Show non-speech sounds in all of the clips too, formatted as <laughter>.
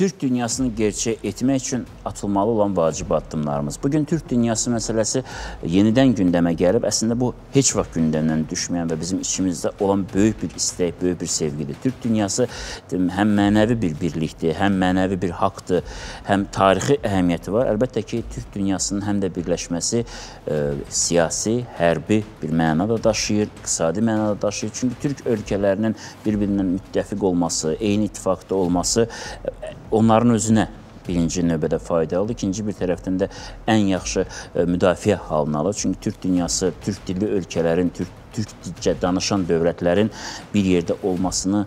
Türk dünyasını gerçək etmək üçün atılmalı olan vacib addımlarımız. Bu gün Türk dünyası məsələsi yenidən gündəmə gəlib. Əslində bu heç vaxt gündəmdən düşməyən və bizim içimizdə olan böyük bir istək, böyük bir sevgidir. Türk dünyası həm mənəvi bir birlikdir, həm mənəvi bir haqdır, həm tarixi əhəmiyyəti var. Əlbəttə ki, Türk dünyasının həm də birləşməsi e, siyasi, hərbi bir məna da daşıyır, iqtisadi məna da daşıyır. Çünki Türk ölkələrinin bir-birindən müttəfiq olması, eyni ittifaqda olması onların özünə birinci növbədə faydalıdır. İkinci bir tərəfdən də ən yaxşı e, müdafiə halını alır. Çünki Türk dünyası, Türk dilli ölkələrin, Türk türkcə danışan dövlətlərin bir yerdə olmasını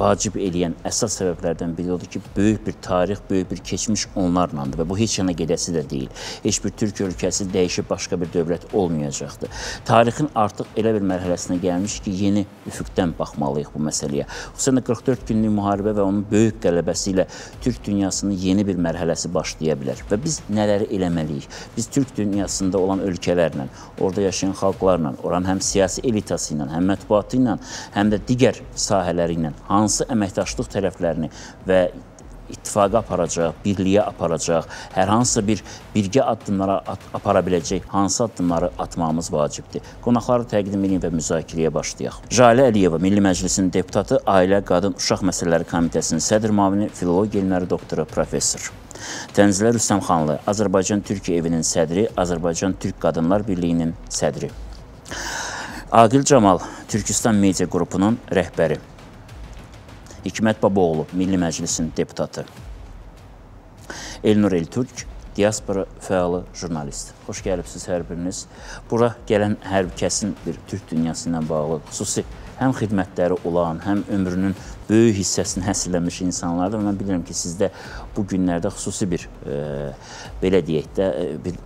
vacib eləyən əsas səbəblərdən biri odur ki, böyük bir tarix, böyük bir keçmiş onlarlandır və bu heç yana gedəsi də deyil. Heç bir Türk ölkəsi dəyişib başqa bir dövlət olmayacaqdır. Tarixin artıq elə bir mərhələsinə gəlmiş ki, yeni üfüqdən baxmalıyıq bu məsələyə. Xüsusən də 44 günlük müharibə və onun böyük qələbəsi ilə Türk dünyasının yeni bir mərhələsi başlaya bilər və biz nələri eləməliyik? Biz Türk dünyasında olan ölkələrlə, orada yaşayan xalqlarla, oranın həm siyasi elitası ilə, həm mətbuatı ilə, həm də digər sahələri ilə hansı hansı əməkdaşlıq tərəflərini və ittifaqa aparacaq, birliyə aparacaq, hər hansısa bir birgə addımlara at apara biləcək hansı addımları atmamız vacibdir. Qonaqları təqdim edin və müzakirəyə başlayaq. Jalə Əliyeva, Milli Məclisin deputatı, Ailə, Qadın, Uşaq Məsələləri Komitəsinin sədr müavini, filologiya elmləri doktoru, professor. Tənzilə Rüstəmxanlı, Azərbaycan-Türkiyə evinin sədri, Azərbaycan-Türk Qadınlar Birliyinin sədri. Aqil Camal, Türkistan Media Qrupunun rəhbəri. Hikmət Babaoğlu, Milli Məclisin deputatı. Elnur Eltürk, diaspora fəalı jurnalist. Xoş gəlibsiniz hər biriniz. Bura gələn hər kəsin bir Türk dünyası ilə bağlı xüsusi həm xidmətləri olan, həm ömrünün böyük hissəsini həsrləmiş insanlardır. Mən bilirəm ki, sizdə bu günlərdə xüsusi bir e, belə deyək də bir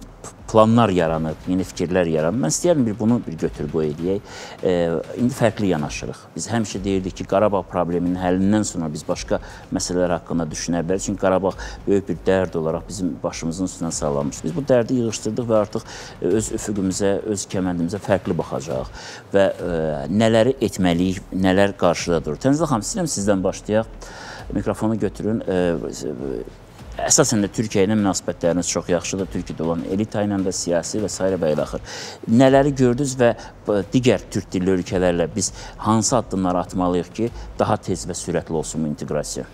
planlar yaranıb, yeni fikirlər yaranıb. Mən istəyərdim bir bunu bir götür-qoy edək. E, indi fərqli yanaşırıq. Biz həmişə deyirdik ki, Qarabağ probleminin həllindən sonra biz başqa məsələlər haqqında düşünə bilərik. Çünki Qarabağ böyük bir dərd olaraq bizim başımızın üstünə sallanmış. Biz bu dərdi yığışdırdıq və artıq öz üfüqümüzə, öz kəməndimizə fərqli baxacağıq və e, nələri etməliyik, nələr qarşıda durur. Tənzil xanım, istəyirəm sizdən başlayaq. Mikrofonu götürün. E, Əsasən də Türkiyə ilə münasibətləriniz çox yaxşıdır. Türkiyədə olan elita ilə də siyasi və s. və ilaxır. Nələri gördünüz və digər türk dilli ölkələrlə biz hansı addımlar atmalıyıq ki, daha tez və sürətli olsun bu inteqrasiya?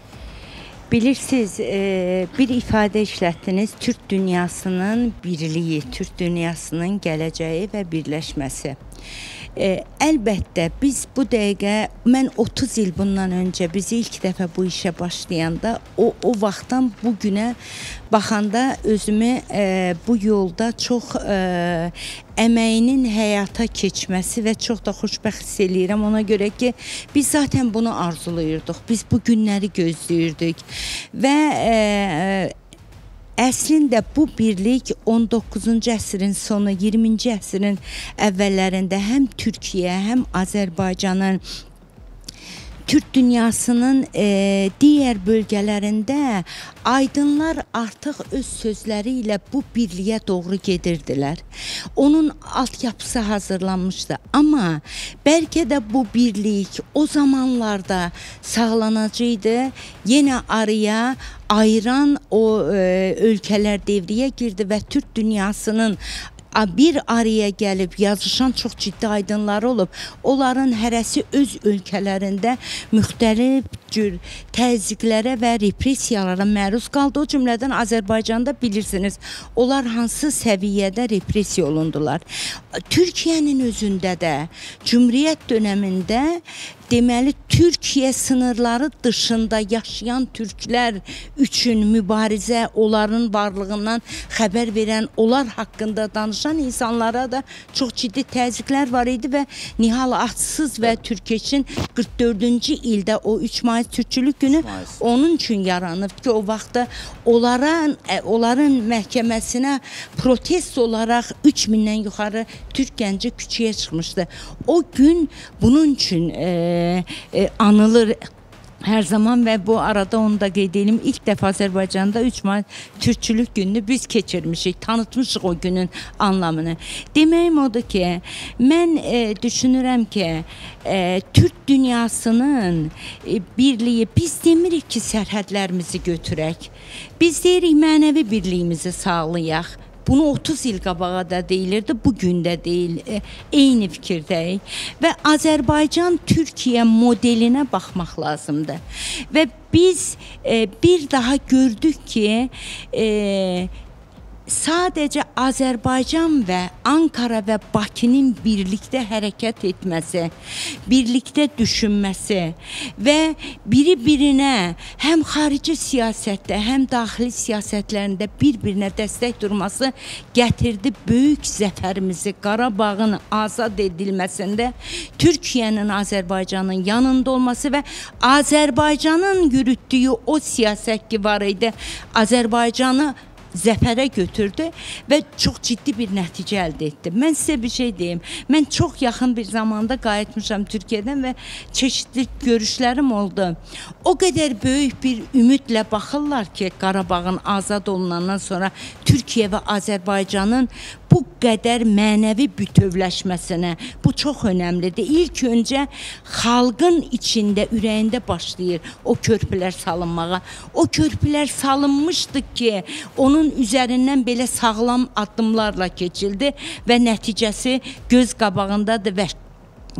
Bilirsiniz, e, bir ifadə işlətdiniz, Türk dünyasının birliyi, Türk dünyasının gələcəyi və birləşməsi. E, əlbəttə biz bu dəqiqə mən 30 il bundan öncə biz ilk dəfə bu işə başlayanda o o vaxtdan bu günə baxanda özümü e, bu yolda çox e, əməyinin həyata keçməsi və çox da xoşbəxt hiss eləyirəm. Ona görə ki, biz zaten bunu arzulayırdıq. Biz bu günləri gözləyirdik və e, Əslində bu birlik 19-cu əsrin sonu, 20-ci əsrin əvvəllərində həm Türkiyə, həm Azərbaycanın Türk dünyasının e, digər bölgələrində aydınlar artıq öz sözləri ilə bu birliyə doğru gedirdilər. Onun altyapısı hazırlanmışdı, amma bəlkə də bu birlik o zamanlarda sağlanacaqdı. Yenə araya ayıran o e, ölkələr devrəyə girdi və Türk dünyasının bir araya gəlib yazışan çox ciddi aydınları olub. Onların hərəsi öz ölkələrində müxtəlif cür təzyiqlərə və repressiyalara məruz qaldı. O cümlədən Azərbaycanda bilirsiniz, onlar hansı səviyyədə repressiya olundular. Türkiyənin özündə də Cümhuriyyət dövründə deməli Türkiyə sınırları dışında yaşayan türklər üçün mübarizə, onların varlığından xəbər verən, onlar haqqında danışan insanlara da çox ciddi təzyiqlər var idi və Nihal Atsız və Türkeçin 44-cü ildə o 3 may Türkçülük günü onun üçün yaranıb ki, o vaxtda onların e, onların məhkəməsinə protest olaraq 3000-dən yuxarı türk gənci küçəyə çıxmışdı. O gün bunun üçün e, e, anılır Hər zaman və bu arada onu da qeyd edim, ilk dəfə Azərbaycanda 3 may türkçülük gününü biz keçirmişik, tanıtmışıq o günün anlamını. Deməyim odur ki, mən e, düşünürəm ki, e, Türk dünyasının e, birliyi biz demirik ki, sərhədlərimizi götürək. Biz deyirik mənəvi birliyimizi sağlayaq. Bunu 30 il qabağa da deyilirdi, bu gün də deyil. E, eyni fikirdəyik və Azərbaycan Türkiyə modelinə baxmaq lazımdır. Və biz e, bir daha gördük ki, e, sadəcə Azərbaycan və Ankara və Bakının birlikdə hərəkət etməsi, birlikdə düşünməsi və biri-birinə həm xarici siyasətdə, həm daxili siyasətlərində bir-birinə dəstək durması gətirdi böyük zəfərimizi Qarabağın azad edilməsində Türkiyənin Azərbaycanın yanında olması və Azərbaycanın yürütdüyü o siyasət ki var idi, Azərbaycanı zəfərə götürdü və çox ciddi bir nəticə əldə etdi. Mən sizə bir şey deyim. Mən çox yaxın bir zamanda qayıtmışam Türkiyədən və çeşidli görüşlərim oldu. O qədər böyük bir ümidlə baxırlar ki, Qarabağın azad olunandan sonra Türkiyə və Azərbaycanın bu qədər mənəvi bütövləşməsinə bu çox önəmlidir. İlk öncə xalqın içində, ürəyində başlayır o körpülər salınmağa. O körpülər salınmışdı ki, onun üzərindən belə sağlam addımlarla keçildi və nəticəsi göz qabağındadır və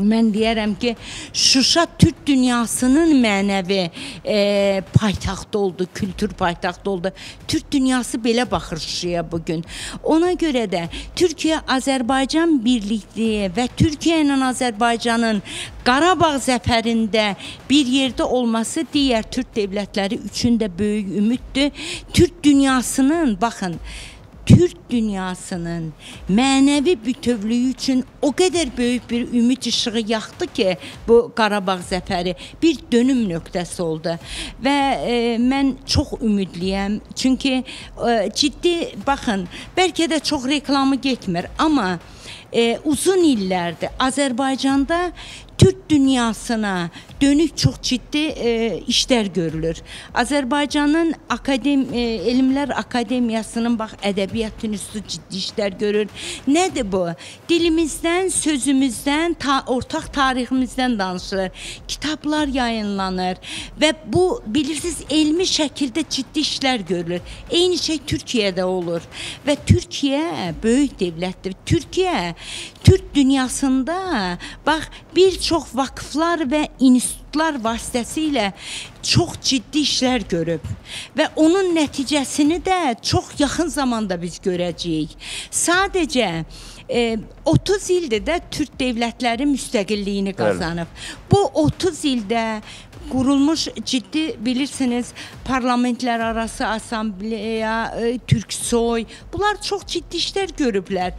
Mən deyərəm ki, Şuşa türk dünyasının mənəvi e, paytaxtı oldu, kültür paytaxtı oldu. Türk dünyası belə baxır Şuşaya bu gün. Ona görə də Türkiyə-Azərbaycan birlikliyi və Türkiyə ilə Azərbaycanın Qarabağ zəfərində bir yerdə olması digər türk dövlətləri üçün də böyük ümiddir. Türk dünyasının baxın Türk dünyasının mənəvi bütövlüyü üçün o qədər böyük bir ümid işığı yaxdı ki, bu Qarabağ zəfəri bir dönüm nöqtəsi oldu. Və e, mən çox ümidliyəm. Çünki e, ciddi baxın, bəlkə də çox reklamı getmir, amma e, uzun illərdir Azərbaycanda Türk dünyasına dönük çox ciddi e, işlər görülür. Azərbaycanın akadem e, Elmlər Akademiyasının bax ədəbiyyat institutu ciddi işlər görür. Nədir bu? Dilimizdən, sözümüzdən, ta ortaq tariximizdən danışılır. Kitablar yayınlanır və bu bilirsiniz elmi şəkildə ciddi işlər görülür. Eyni şey Türkiyədə olur və Türkiyə böyük dövlətdir. Türkiyə Türk dünyasında bax bir çox vakıflar və institutlar vasitəsilə çox ciddi işlər görüb və onun nəticəsini də çox yaxın zamanda biz görəcəyik. Sadəcə e, 30 ildir də Türk dövlətləri müstəqilliyini qazanıb. Bəli. Bu 30 ildə qurulmuş ciddi bilirsiniz parlamentlər arası assambleya, e, Türksoy, bunlar çox ciddi işlər görüblər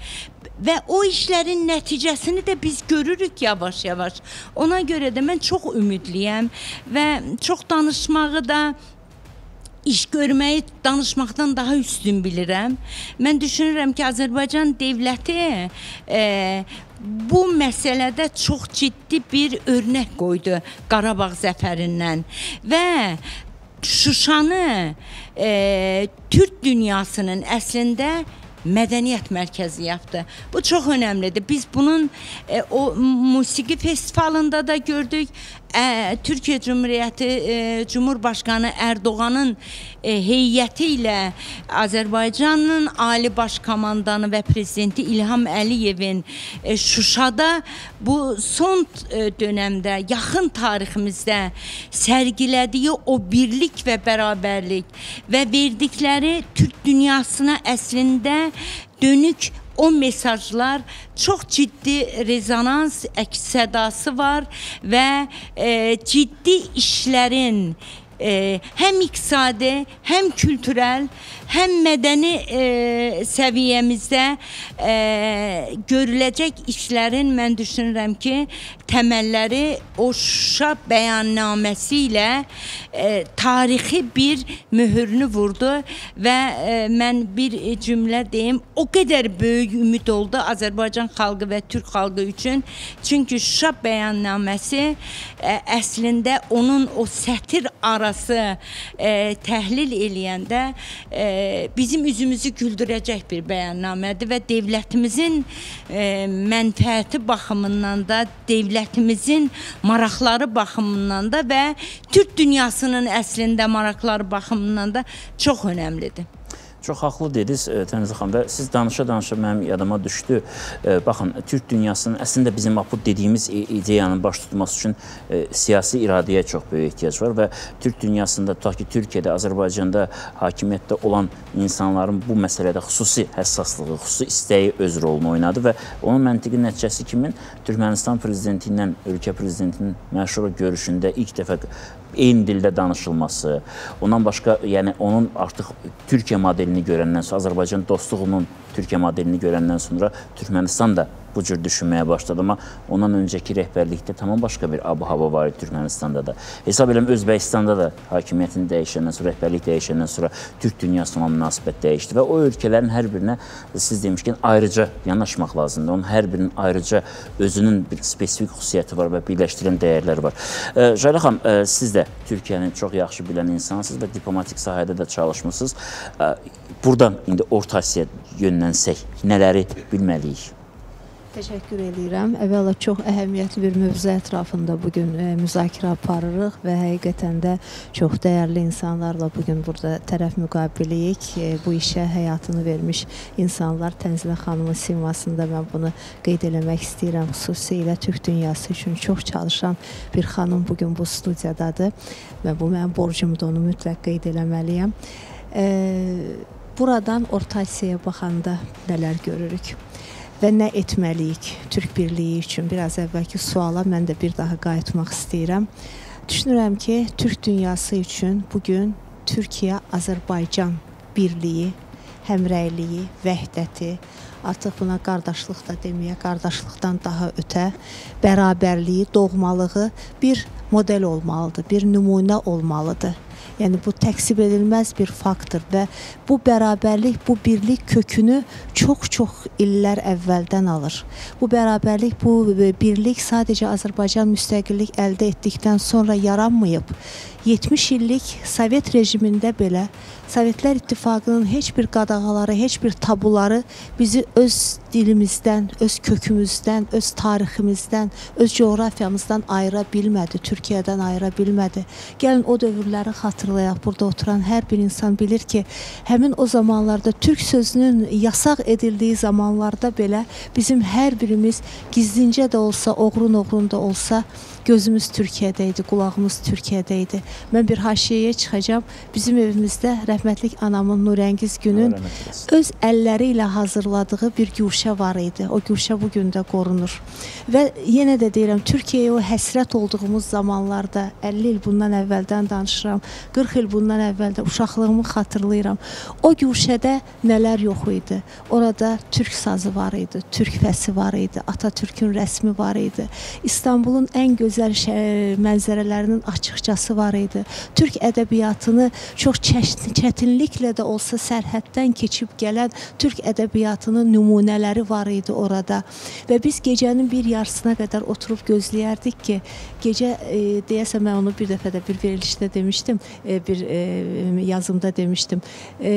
və o işlərin nəticəsini də biz görürük yavaş-yavaş. Ona görə də mən çox ümidliyəm və çox danışmağı da iş görməyi danışmaqdan daha üstün bilirəm. Mən düşünürəm ki, Azərbaycan dövləti e, bu məsələdə çox ciddi bir örnək qoydu Qarabağ zəfərindən və Şuşanı e, Türk dünyasının əslində mədəniyyət mərkəzi yapdı. Bu çox önəmlidir. Biz bunun e, o musiqi festivalında da gördük. E, Türkiyə Cümhuriyyəti e, Cumhurbaşqanı Ərdoğanın heyəti ilə Azərbaycanın ali baş komandanı və prezidenti İlham Əliyevin e, Şuşada bu son e, dönəmdə, yaxın tariximizdə sərgilədiyi o birlik və bərabərlik və verdikləri Türk dünyasına əslində dönük o mesajlar çox ciddi rezonans əks sədası var və e, ciddi işlərin e, həm iqtisadi, həm kültürel, həm mədəni e, səviyyəmizdə e, görüləcək işlərin mən düşünürəm ki, təməlləri o Şuşa bəyannaməsi ilə e, tarixi bir möhürünü vurdu və e, mən bir cümlə deyim, o qədər böyük ümid oldu Azərbaycan xalqı və Türk xalqı üçün. Çünki Şuşa bəyannaməsi e, əslində onun o sətir arası e, təhlil eləyəndə e, bizim üzümüzü güldürəcək bir bəyannamədir və dövlətimizin e, mənfəəti baxımından da, dövlətimizin maraqları baxımından da və Türk dünyasının əslində maraqları baxımından da çox önəmlidir. Çox haqlı dediniz e, Tənzə xanım və siz danışa-danışa mənim yadıma düşdü. E, baxın, Türk dünyasının əslində bizim bu dediyimiz ideyanın baş tutması üçün e, siyasi iradəyə çox böyük ehtiyac var və Türk dünyasında tutaq ki, Türkiyədə, Azərbaycanda hakimiyyətdə olan insanların bu məsələdə xüsusi həssaslığı, xüsusi istəyi öz rolunu oynadı və onun məntiqi nəticəsi kimi Türkmənistan prezidenti ilə ölkə prezidentinin məşhur görüşündə ilk dəfə eyni dildə danışılması, ondan başqa, yəni onun artıq Türkiyə modelini görəndən sonra, Azərbaycan dostluğunun Türkiyə modelini görəndən sonra Türkmənistan da bu cür düşünməyə başladı. Amma ondan öncəki rəhbərlikdə tamam başqa bir abu-hava var idi Türkmənistanda da. Hesab edirəm Özbəkistanda da hakimiyyətin dəyişəndən sonra, rəhbərlik dəyişəndən sonra Türk dünyasına münasibət dəyişdi və o ölkələrin hər birinə siz demişkən ayrıca yanaşmaq lazımdır. Onun hər birinin ayrıca özünün bir spesifik xüsusiyyəti var və birləşdirən dəyərləri var. Jayla xanım, siz də Türkiyəni çox yaxşı bilən insansınız və diplomatik sahədə də çalışmısınız. Buradan indi Orta Asiya yönlənsək nələri bilməliyik? Təşəkkür edirəm. Əvvəla çox əhəmiyyətli bir mövzu ətrafında bu gün e, müzakirə aparırıq və həqiqətən də çox dəyərli insanlarla bu gün burada tərəf müqabiliyik. E, bu işə həyatını vermiş insanlar Tənzilə xanımın simasında mən bunu qeyd eləmək istəyirəm. Xüsusilə Türk dünyası üçün çox çalışan bir xanım bu gün bu studiyadadır və bu mənim borcumdur, onu mütləq qeyd eləməliyəm. E, buradan Orta Asiyaya baxanda nələr görürük? Və nə etməliyik Türk birliyi üçün? Biraz əvvəlki suala mən də bir daha qayıtmaq istəyirəm. Düşünürəm ki, Türk dünyası üçün bu gün Türkiyə-Azərbaycan birliyi, həmrəyliyi, vəhdəti, artıq buna qardaşlıq da deməyə, qardaşlıqdan daha ötə bərabərliyi, doğmalığı bir model olmalıdır, bir nümunə olmalıdır. Yəni bu təksib edilməz bir faktdır və bu bərabərlik, bu birlik kökünü çox-çox illər əvvəldən alır. Bu bərabərlik, bu birlik sadəcə Azərbaycan müstəqillik əldə etdikdən sonra yaranmayıb. 70 illik Sovet rejimində belə Sovetlər İttifaqının heç bir qadağaları, heç bir tabuları bizi öz dilimizdən, öz kökümüzdən, öz tariximizdən, öz coğrafiyamızdan ayıra bilmədi, Türkiyədən ayıra bilmədi. Gəlin o dövrləri xatırlayaq. Burada oturan hər bir insan bilir ki, həmin o zamanlarda türk sözünün yasaq edildiyi zamanlarda belə bizim hər birimiz gizlincə də olsa, oğrun-oğrun da olsa gözümüz Türkiyədə idi, qulağımız Türkiyədə idi. Mən bir haşiyəyə çıxacağam. Bizim evimizdə rəhmətlik anamın Nurəngiz günün öz əlləri ilə hazırladığı bir güşə var idi. O güşə bu gün də qorunur. Və yenə də deyirəm, Türkiyəyə o həsrət olduğumuz zamanlarda 50 il bundan əvvəldən danışıram. 40 il bundan əvvəldə uşaqlığımı xatırlayıram. O güşədə nələr yox idi? Orada türk sazı var idi, türk fəsi var idi, Atatürkün rəsmi var idi. İstanbulun ən gözəl gözəl mənzərələrinin açıqcası var idi. Türk ədəbiyyatını çox çətinliklə də olsa sərhəddən keçib gələn türk ədəbiyyatının nümunələri var idi orada. Və biz gecənin bir yarısına qədər oturub gözləyərdik ki, gecə e, deyəsən mən onu bir dəfə də bir verilişdə demişdim, e, bir e, yazımda demişdim. E,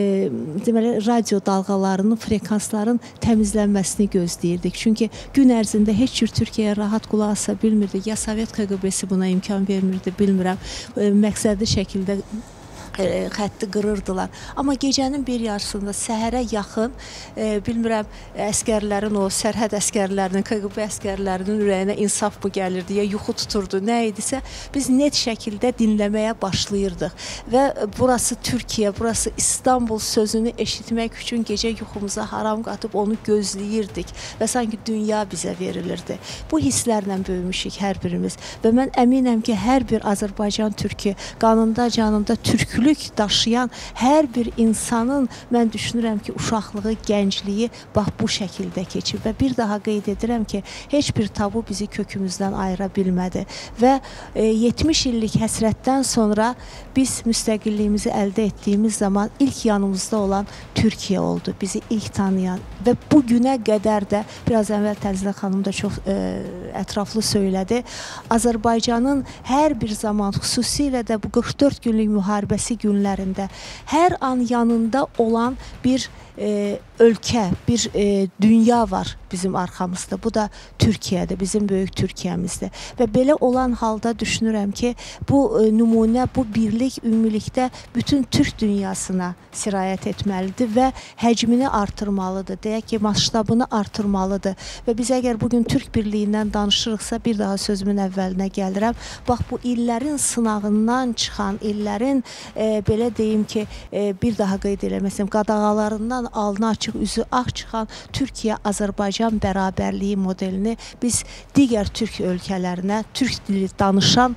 deməli radio dalğalarının, frekansların təmizlənməsini gözləyirdik. Çünki gün ərzində heç cür Türkiyəyə rahat qulaq asa bilmirdik. Ya Sovet KQB-si buna imkan vermirdi, bilmirəm. Məqsədli şəkildə e, xətti qırırdılar. Amma gecənin bir yarısında səhərə yaxın e, bilmirəm əskərlərin o sərhəd əskərlərinin, KQB əskərlərinin ürəyinə insaf mı gəlirdi ya yuxu tuturdu, nə idisə biz net şəkildə dinləməyə başlayırdıq və burası Türkiyə, burası İstanbul sözünü eşitmək üçün gecə yuxumuza haram qatıb onu gözləyirdik və sanki dünya bizə verilirdi. Bu hisslərlə böyümüşük hər birimiz və mən əminəm ki, hər bir Azərbaycan türkü qanında, canında türklük daşıyan hər bir insanın mən düşünürəm ki, uşaqlığı, gəncliyi bax bu şəkildə keçib və bir daha qeyd edirəm ki, heç bir tabu bizi kökümüzdən ayıra bilmədi və e, 70 illik həsrətdən sonra biz müstəqilliyimizi əldə etdiyimiz zaman ilk yanımızda olan Türkiyə oldu, bizi ilk tanıyan və bu günə qədər də biraz əvvəl Təzlə xanım da çox e, ətraflı söylədi. Azərbaycanın hər bir zaman, xüsusilə də bu 44 günlük müharibəsi günlərində hər an yanında olan bir e, ölkə, bir e, dünya var bizim arxamızda. Bu da Türkiyədir, bizim böyük Türkiyəmizdir. Və belə olan halda düşünürəm ki, bu e, nümunə, bu birlik ümumilikdə bütün Türk dünyasına sirayət etməlidir və həcmini artırmalıdır. Deyək ki, masştabını artırmalıdır. Və biz əgər bu gün Türk birliyindən danışırıqsa, bir daha sözümün əvvəlinə gəlirəm. Bax bu illərin sınağından çıxan, illərin e, belə deyim ki, bir daha qeyd eləməsəm, qadağalarından alnı açıq, üzü ağ çıxan Türkiyə-Azərbaycan bərabərliyi modelini biz digər türk ölkələrinə, türk dili danışan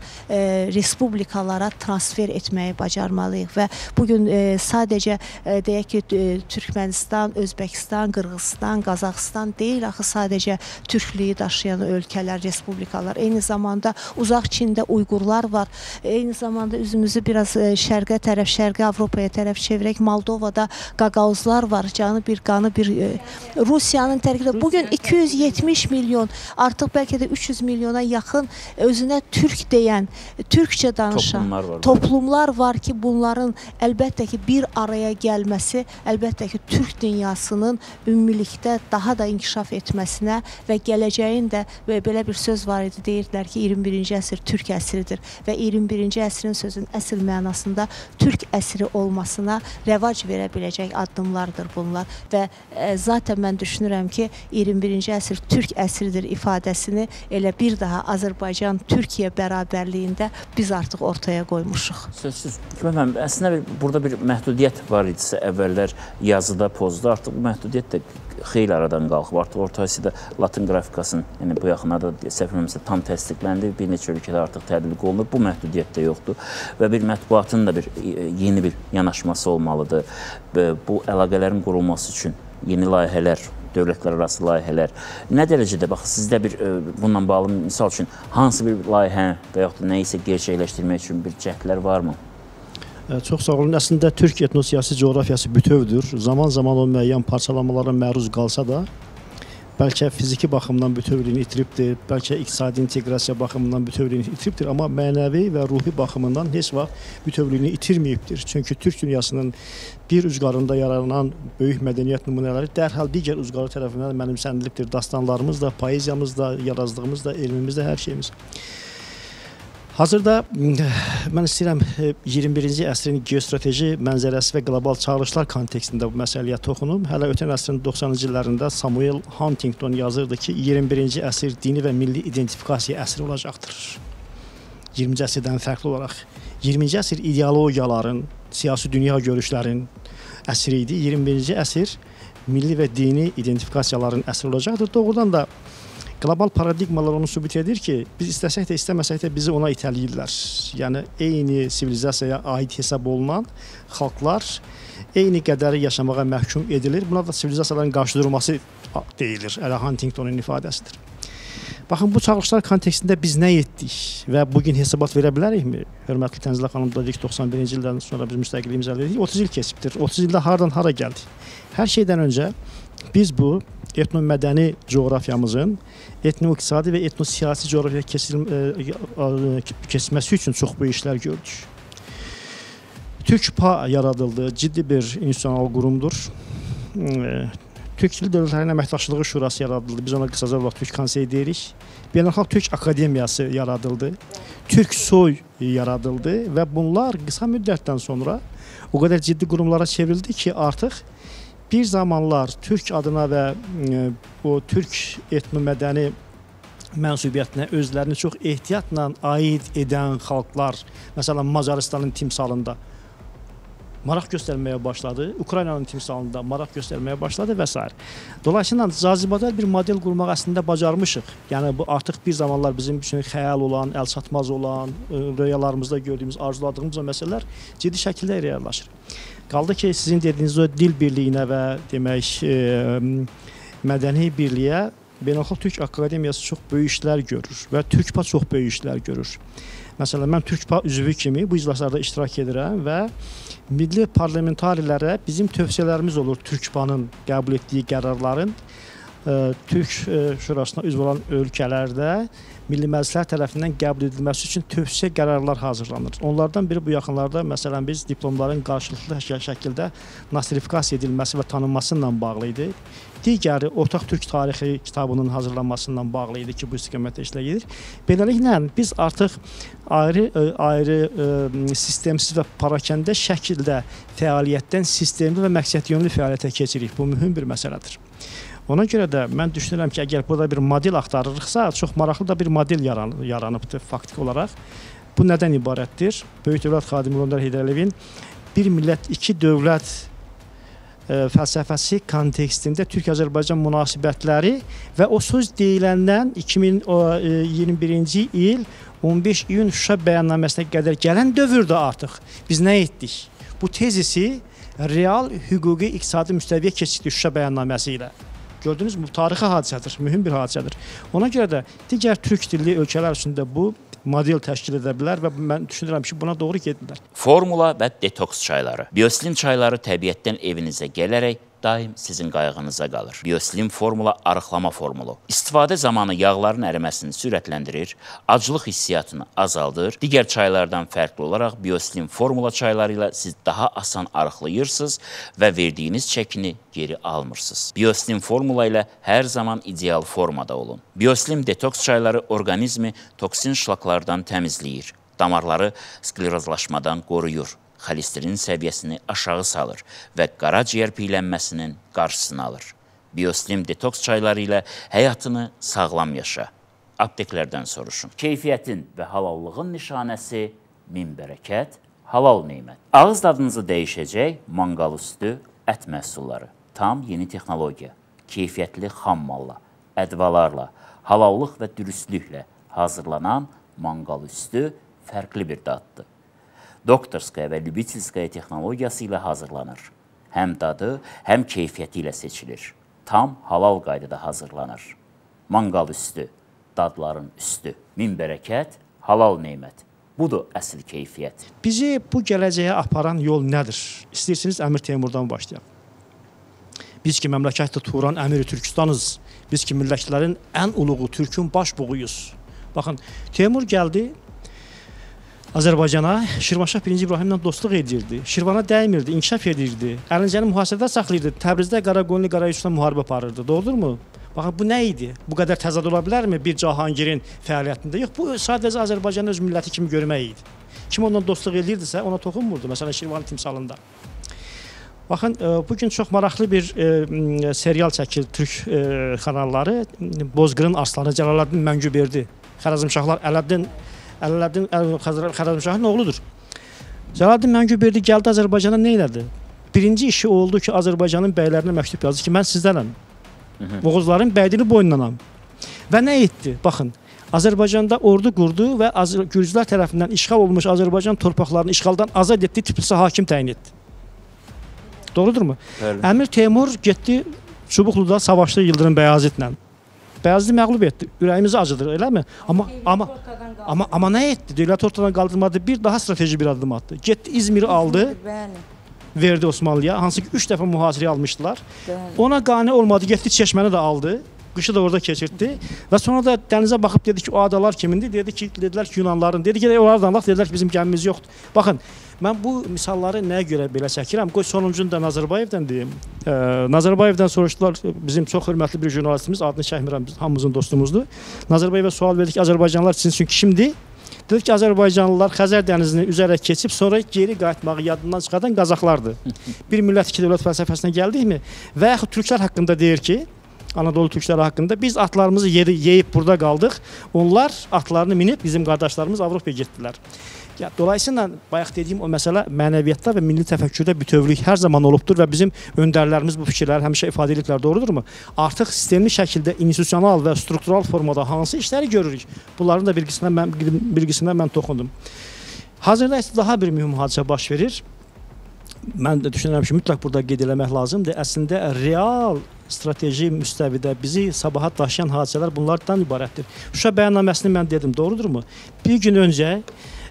respublikalara transfer etməyi bacarmalıyıq və bu gün sadəcə deyək ki, Türkmənistan, Özbəkistan, Qırğızstan, Qazaxıstan deyil axı sadəcə türklüyü daşıyan ölkələr, respublikalar. Eyni zamanda uzaq Çində Uyğurlar var. Eyni zamanda üzümüzü biraz e, şərqə tərəf, şərqi Avropaya tərəf çevirək. Moldovada qaqauzlar var. Canı bir, qanı bir e, Rusiyanın tərkibində bu gün 270 milyon, artıq bəlkə də 300 milyona yaxın özünə türk deyən, türkçə danışan Toplumlar var. toplumlar var ki, bunların əlbəttə ki, bir araya gəlməsi, əlbəttə ki, türk dünyasının ümumilikdə daha da inkişaf etməsinə və gələcəyin də belə bir söz var idi, deyirdilər ki, 21-ci əsr türk əsridir və 21-ci əsrin sözün əsl mənasında türk əsri olmasına rəvac verə biləcək addımlardır bunlar və e, zaten mən düşünürəm ki, 21-ci əsr türk əsridir ifadəsini elə bir daha Azərbaycan Türkiyə bərabərliyində biz artıq ortaya qoymuşuq. Sözsüz. Hikmət müəllim, əslində bir, burada bir məhdudiyyət var idisə əvvəllər yazıda, pozda, artıq bu məhdudiyyət də xeyli aradan qalxıb. Artıq Orta Asiyada Latin qrafikasının, yəni bu yaxınlarda səhv etmirəmsə tam təsdiqləndi. Bir neçə ölkədə artıq tətbiq olunur. Bu məhdudiyyət də yoxdur və bir mətbuatın da bir yeni bir yanaşması olmalıdır. Bu əlaqələrin qurulması üçün yeni layihələr dövlətlər arası layihələr nə dərəcədə bax sizdə bir ə, bununla bağlı misal üçün hansı bir layihə və yaxud da nə isə gerçəkləşdirmək üçün bir cəhdlər varmı? Çox sağ olun. Əslində Türk etnosiyasi coğrafiyası bütövdür. Zaman-zaman o müəyyən parçalanmalara məruz qalsa da, bəlkə fiziki baxımdan bütövlüyünü itiribdir, bəlkə iqtisadi inteqrasiya baxımından bütövlüyünü itiribdir, amma mənəvi və ruhi baxımından heç vaxt bütövlüyünü itirməyibdir. Çünki Türk dünyasının bir ucqarında yaranan böyük mədəniyyət nümunələri dərhal digər ucqarı tərəfindən mənimsənilibdir. Dastanlarımız da, poeziyamız da, yaradıcımız da, elmimiz də, hər şeyimiz. Hazırda mən istəyirəm e, 21-ci əsrin geostrateji mənzərəsi və qlobal çağırışlar kontekstində bu məsələyə toxunum. Hələ ötən əsrin 90-cı illərində Samuel Huntington yazırdı ki, 21-ci əsr dini və milli identifikasiya əsri olacaqdır. 20-ci əsrdən fərqli olaraq 20-ci əsr ideologiyaların, siyasi dünya görüşlərin əsri idi. 21-ci əsr milli və dini identifikasiyaların əsri olacaqdır. Doğrudan da qlobal paradigmalar onu sübut edir ki, biz istəsək də, istəməsək də bizi ona itələyirlər. Yəni eyni sivilizasiyaya aid hesab olunan xalqlar eyni qədəri yaşamağa məhkum edilir. Buna da sivilizasiyaların qarşıdurulması deyilir. Elə Huntingtonun ifadəsidir. Baxın bu çağırışlar kontekstində biz nə etdik və bu gün hesabat verə bilərikmi? Hörmətli Tənzilə xanım da dedik 91-ci ildən sonra biz müstəqilliyimizi əldə etdik. 30 il keçibdir. 30 ildə hardan hara gəldik? Hər şeydən öncə biz bu etnomədəni coğrafiyamızın etnoiqtisadi və etnosiyasi coğrafiyaya keçirim, e, keçməsi üçün çox böyük işlər gördük. TÜRKPA yaradıldı. Ciddi bir institusional qurumdur. E, Türk Dili Dövlətlərinin Əməkdaşlığı Şurası yaradıldı. Biz ona qısaca olaraq Türk Konseyi deyirik. Beynəlxalq Türk Akademiyası yaradıldı. Türk Soy yaradıldı və bunlar qısa müddətdən sonra o qədər ciddi qurumlara çevrildi ki, artıq bir zamanlar Türk adına və e, o Türk etnomədəni mənsubiyyətinə özlərini çox ehtiyatla aid edən xalqlar, məsələn Macarıstanın timsalında maraq göstərməyə başladı. Ukraynanın timsalında maraq göstərməyə başladı və s. Dolayısıyla cazibədar bir model qurmaq əslində bacarmışıq. Yəni bu artıq bir zamanlar bizim üçün xəyal olan, əlçatmaz olan, ə, röyalarımızda gördüyümüz, arzuladığımız məsələlər ciddi şəkildə reallaşır. Qaldı ki, sizin dediyiniz o dil birliyinə və demək ə, mədəni birliyə Beynəlxalq Türk Akademiyası çox böyük işlər görür və Türkpa çox böyük işlər görür. Məsələn, mən Türkpa üzvü kimi bu iclaslarda iştirak edirəm və milli parlamentarilərə bizim tövsiyələrimiz olur Türkpanın qəbul etdiyi qərarların ə, Türk ə, Şurasına üzv olan ölkələrdə Milli Məclislər tərəfindən qəbul edilməsi üçün tövsiyə qərarlar hazırlanır. Onlardan biri bu yaxınlarda məsələn biz diplomların qarşılıqlı şə- şəkildə nostrifikasiya edilməsi və tanınması ilə bağlı idi. Digəri Ortaq Türk tarixi kitabının hazırlanmasından bağlı idi ki, bu istiqamətdə işlər gedir. Beləliklə biz artıq ayrı ə, ayrı ə, sistemsiz və parakəndə şəkildə fəaliyyətdən sistemli və məqsədyönlü fəaliyyətə keçirik. Bu mühüm bir məsələdir. Ona görə də mən düşünürəm ki, əgər burada bir model axtarırıqsa, çox maraqlı da bir model yaran yaranıbdır faktiki olaraq. Bu nədən ibarətdir? Böyük dövlət xadimi Öndər Heydər Əliyevin bir millət, iki dövlət ə, fəlsəfəsi kontekstində Türk-Azərbaycan münasibətləri və o söz deyiləndən 2021-ci il 15 iyun Şuşa bəyannaməsinə qədər gələn dövrdə artıq biz nə etdik? Bu tezisi real hüquqi iqtisadi müstəviyə keçirdik Şuşa bəyannaməsi ilə. Gördünüzmü? Bu tarixi hadisədir, mühüm bir hadisədir. Ona görə də digər türk dilli ölkələr üçün də bu model təşkil edə bilər və mən düşünürəm ki, buna doğru gedirlər. Formula və detoks çayları. Bioslim çayları təbiətdən evinizə gələrək daim sizin qayğınıza qalır. Bioslim formula arıqlama formulu. İstifadə zamanı yağların əriməsini sürətləndirir, aclıq hissiyatını azaldır. Digər çaylardan fərqli olaraq Bioslim formula çayları ilə siz daha asan arıqlayırsınız və verdiyiniz çəkini geri almırsınız. Bioslim formula ilə hər zaman ideal formada olun. Bioslim detoks çayları orqanizmi toksin şlaklardan təmizləyir. Damarları sklerozlaşmadan qoruyur xolesterin səviyyəsini aşağı salır və qaraciyər piylənməsinin qarşısını alır. Bioslim detoks çayları ilə həyatını sağlam yaşa. Apteklərdən soruşun. Keyfiyyətin və halallığın nişanəsi min bərəkət, halal nemət. Ağız dadınızı dəyişəcək manqal üstü ət məhsulları. Tam yeni texnologiya, keyfiyyətli xam malla, ədvalarla, halallıq və dürüstlüklə hazırlanan manqal üstü fərqli bir daddır doktorskaya və Lyubitelskaya texnologiyası ilə hazırlanır. Həm dadı, həm keyfiyyəti ilə seçilir. Tam halal qaydada hazırlanır. Manqal üstü, dadların üstü, min bərəkət, halal nemət. Budur əsl keyfiyyət. Bizi bu gələcəyə aparan yol nədir? İstəyirsiniz Əmir Teymurdan başlayaq. Biz ki məmləkətdə Turan Əmiri Türkistanız. Biz ki millətlərin ən uluğu Türkün baş buğuyuz. Baxın, Teymur gəldi, Azərbaycana Şirvanşah 1-ci İbrahimlə dostluq edirdi. Şirvana dəymirdi, inkişaf edirdi. Əlincəni mühasirədə saxlayırdı. Təbrizdə Qaraqoyunlu Qarayüzünə müharibə aparırdı. Doğrudurmu? Baxın bu nə idi? Bu qədər təzad ola bilərmi bir Cahangirin fəaliyyətində? Yox, bu sadəcə Azərbaycanın öz milləti kimi görmək idi. Kim ondan dostluq edirdisə, ona toxunmurdu. Məsələn, Şirvan timsalında. Baxın, e, bu gün çox maraqlı bir e, serial çəkir Türk e, kanalları. Bozqırın Arslanı Cəlaləddin Məngüberdi. Xərazmşahlar Ələddin Ələddin Xərazmşahın oğludur. Cəlaləddin Məngüberdi gəldi Azərbaycana nə elədi? Birinci işi oldu ki, Azərbaycanın bəylərinə məktub yazdı ki, mən sizdənəm. Oğuzların bəydini boynunanam. Və nə etdi? Baxın, Azərbaycanda ordu qurdu və Azər Gürcülər tərəfindən işğal olmuş Azərbaycan torpaqlarını işğaldan azad etdi, Tiflisə hakim təyin etdi. Doğrudurmu? Bəli. Əmir Teymur getdi Çubuqluda savaşdı Yıldırım Bəyazitlə. Bəyaziti məğlub etdi. Ürəyimizi acıdır, eləmi? Amma amma amma amma nə etdi? Dövlət ortadan qaldırmadı, bir daha strateji bir addım atdı. Getdi İzmiri aldı, Bəli, verdi Osmanlıya. Hansı ki 3 dəfə mühasirəyə almışdılar. bəli. Ona qane olmadı, getdi Çeşməni də aldı. Qışı da orada keçirtdi və sonra da dənizə baxıb dedi ki, o adalar kimindir? Dedi ki, dedilər ki, Yunanların. Dedi ki, onları danlaq, dedilər ki, bizim gəmimiz yoxdur. Baxın, mən bu misalları nəyə görə belə çəkirəm? Qoy sonuncunu da Nazarbayevdən deyim. Ee, Nazarbayevdən soruşdular, bizim çox hörmətli bir jurnalistimiz, adını çəkmirəm, hamımızın dostumuzdur. Nazarbayevə sual verdik, Azərbaycanlılar sizin üçün kimdir? Dedi ki, Azərbaycanlılar Xəzər dənizini üzərək keçib sonra geri qayıtmağı yadından çıxardan Qazaxlardır. <laughs> Bir millət iki dövlət fəlsəfəsinə gəldikmi? Və yaxud türklər haqqında deyir ki, Anadolu türkləri haqqında biz atlarımızı yeri yeyib burada qaldıq. Onlar atlarını minib bizim qardaşlarımız Avropaya getdilər. Ya, dolayısıyla bayaq dediyim o məsələ mənəviyyatda və milli təfəkkürdə bütövlük hər zaman olubdur və bizim öndərlərimiz bu fikirləri həmişə ifadə ediblər, doğrudurmu? Artıq sistemli şəkildə institusional və struktural formada hansı işləri görürük? Bunların da bilgisinə mən bilgisinə mən toxundum. Hazırda isə daha bir mühüm hadisə baş verir. Mən də düşünürəm ki, mütləq burada qeyd eləmək lazımdır. Əslində real strateji müstəvidə bizi sabaha daşıyan hadisələr bunlardan ibarətdir. Şuşa bəyannaməsini mən dedim, doğrudurmu? Bir gün öncə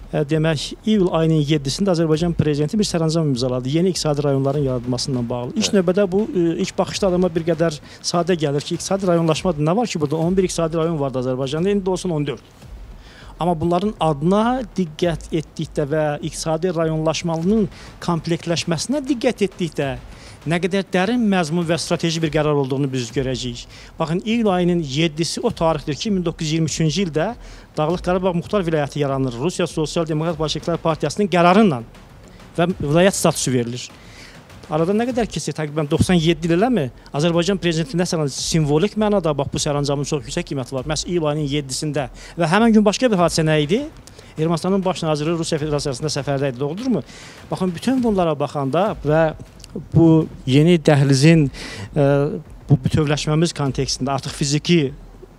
demək iyul ayının 7-sində Azərbaycan prezidenti bir sərəncam imzaladı. Yeni iqtisadi rayonların yaradılması ilə bağlı. İlk növbədə bu ilk baxışda adama bir qədər sadə gəlir ki, iqtisadi rayonlaşma nə var ki, burada 11 iqtisadi rayon vardı Azərbaycanda, indi olsun 14. Amma bunların adına diqqət etdikdə və iqtisadi rayonlaşmanın kompleksləşməsinə diqqət etdikdə nə qədər dərin məzmun və strateji bir qərar olduğunu biz görəcəyik. Baxın, iyul ayının 7-si o tarixdir ki, 1923-cü ildə Dağlıq Qarabağ Muxtar Vilayəti yaranır. Rusiya Sosial Demokrat Bolşeviklər Partiyasının qərarı ilə və vilayət statusu verilir. Arada nə qədər keçir? Təqribən 97 il eləmi? Azərbaycan prezidenti nəsə simvolik mənada bax bu sərəncamın çox yüksək qiyməti var. Məhz iyul ayının 7-sində və həmin gün başqa bir hadisə nə idi? Ermənistanın baş naziri Rusiya Federasiyasında səfərdə idi, doğrudurmu? Baxın, bütün bunlara baxanda və bu yeni dəhlizin ə, bu bütövləşməmiz kontekstində artıq fiziki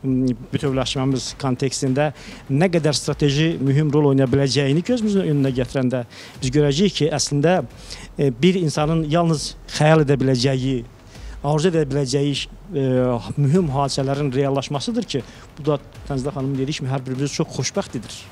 bütövləşməmiz kontekstində nə qədər strateji mühüm rol oynaya biləcəyini gözümüzün önünə gətirəndə biz görəcəyik ki, əslində bir insanın yalnız xəyal edə biləcəyi, arzu edə biləcəyi e, mühüm hadisələrin reallaşmasıdır ki, bu da Tənzilə xanım dedik kimi hər birimiz çox xoşbəxt edir.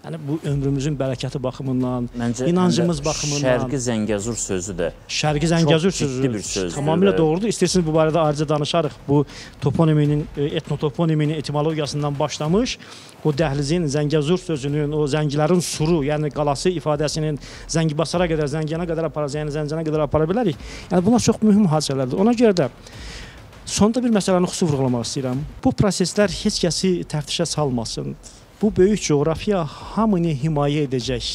Yəni bu ömrümüzün bərəkəti baxımından, Məncə, inancımız baxımından. Şərqi Zəngəzur sözü də Şərqi Zəngəzur sözü bir sözdür. Tamamilə doğrudur. İstəyirsiniz bu barədə ayrıca danışarıq. Bu toponiminin, e, etnotoponiminin etimologiyasından başlamış, o dəhlizin Zəngəzur sözünün, o zəngilərin suru, yəni qalası ifadəsinin Zəngibasara qədər, Zəngiyana qədər apara, yəni Zəncana qədər apara bilərik. Yəni bunlar çox mühüm hadisələrdir. Ona görə də sonda bir məsələni xüsusi vurğulamaq istəyirəm. Bu proseslər heç kəsi təftişə salmasın. Bu böyük coğrafiya hamını himayə edəcək.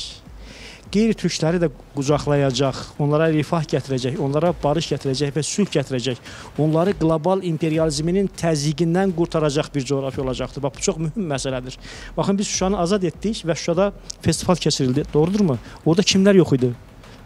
Qeyri-türkləri də qucaqlayacaq, onlara rifah gətirəcək, onlara barış gətirəcək və sülh gətirəcək. Onları qlobal imperializminin təzyiqindən qurtaracaq bir coğrafiya olacaqdır. Bax bu çox mühüm məsələdir. Baxın biz Şuşanı azad etdik və Şuşada festival keçirildi. Doğrudurmu? Orada kimlər yox idi?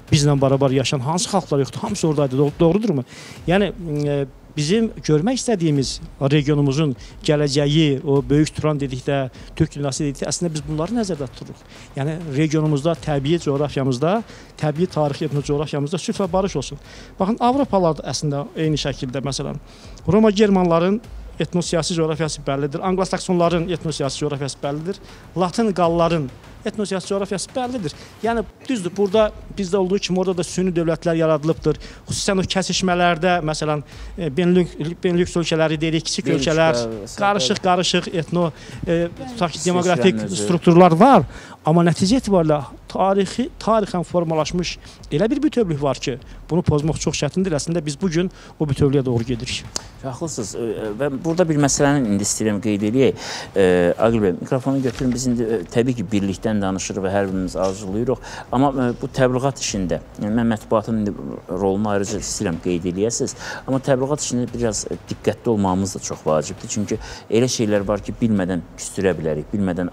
Bizlə bərabər yaşayan hansı xalqlar yoxdur? Hamısı oradaydı. Doğrudurmu? Yəni e, bizim görmək istədiyimiz regionumuzun gələcəyi, o böyük Turan dedikdə, Türk dünyası dedikdə əslində biz bunları nəzərdə tuturuq. Yəni regionumuzda, təbii coğrafiyamızda, təbii tarixi etno coğrafiyamızda sülh və barış olsun. Baxın, Avropalılar da əslində eyni şəkildə məsələn Roma germanların etnosiyasi coğrafiyası bəllidir. Anglosaksonların etnosiyasi coğrafiyası bəllidir. Latın qalların etnosiyasi coğrafiyası bəllidir. Yəni düzdür, burada bizdə olduğu kimi orada da süni dövlətlər yaradılıbdır. Xüsusən o kəsişmələrdə, məsələn, e, Benelux ölkələri deyirik, kiçik Belçika, ölkələr, qarışıq-qarışıq etno e, tutaq ki, demoqrafik strukturlar var, amma nəticə etibarilə tarixi tarixən formalaşmış elə bir bütövlük var ki, bunu pozmaq çox çətindir. Əslində biz bu gün o bütövlüyə doğru gedirik. Haqlısınız və burada bir məsələni indi istəyirəm qeyd eləyək. Ə, Aqil bəy, mikrofonu götürün. Biz indi təbii ki, birlikdən danışırıq və hər birimiz arzulayırıq. Amma bu təbliğat işində, yəni mən mətbuatın indi rolunu ayrıca istəyirəm qeyd eləyəsiniz. Amma təbliğat işində biraz diqqətli olmağımız da çox vacibdir. Çünki elə şeylər var ki, bilmədən küstürə bilərik, bilmədən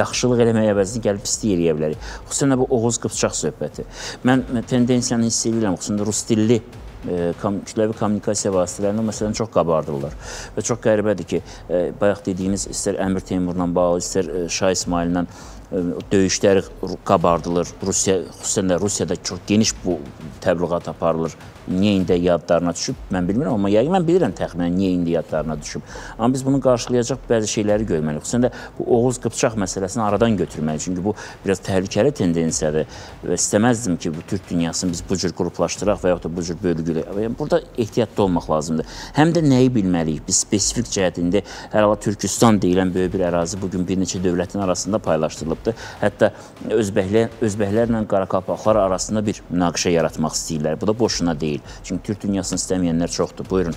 yaxşılıq eləməyə əvəzinə gəlib pislik eləyə bilərik. Xüsusən də bu Oğuz Qıpçaq söhbəti. Mən tendensiyanı hiss edirəm, xüsusən də rus dilli e, kom kütləvi kommunikasiya vasitələrini məsələn çox qabardırlar. Və çox qəribədir ki, e, bayaq dediyiniz istər Əmir Teymurla bağlı, istər e, Şah İsmaillə ə, döyüşlər qabardılır. Rusiya xüsusən də Rusiyada çox geniş bu təbliğat aparılır. Niyə indi yadlarına düşüb? Mən bilmirəm, amma yəqin mən bilirəm təxminən niyə indi yadlarına düşüb. Amma biz bunu qarşılayacaq bəzi şeyləri görməliyik. Xüsusən də bu Oğuz Qıpçaq məsələsini aradan götürməliyik. Çünki bu biraz təhlükəli tendensiyadır və istəməzdim ki, bu türk dünyasını biz bu cür qruplaşdıraq və yaxud da bu cür bölgüləyək. Yəni burada ehtiyatlı olmaq lazımdır. Həm də nəyi bilməliyik? Biz spesifik cəhətində hər hala Türkistan deyilən böyük bir ərazi bu gün bir neçə dövlətin arasında paylaşdırılıbdır. Hətta özbəklər özbəklərlə Qaraqalpaqlar arasında bir münaqişə yaratmaq istəyirlər. Bu da boşuna deyil. Çünki türk dünyasını istəməyənlər çoxdur. Buyurun.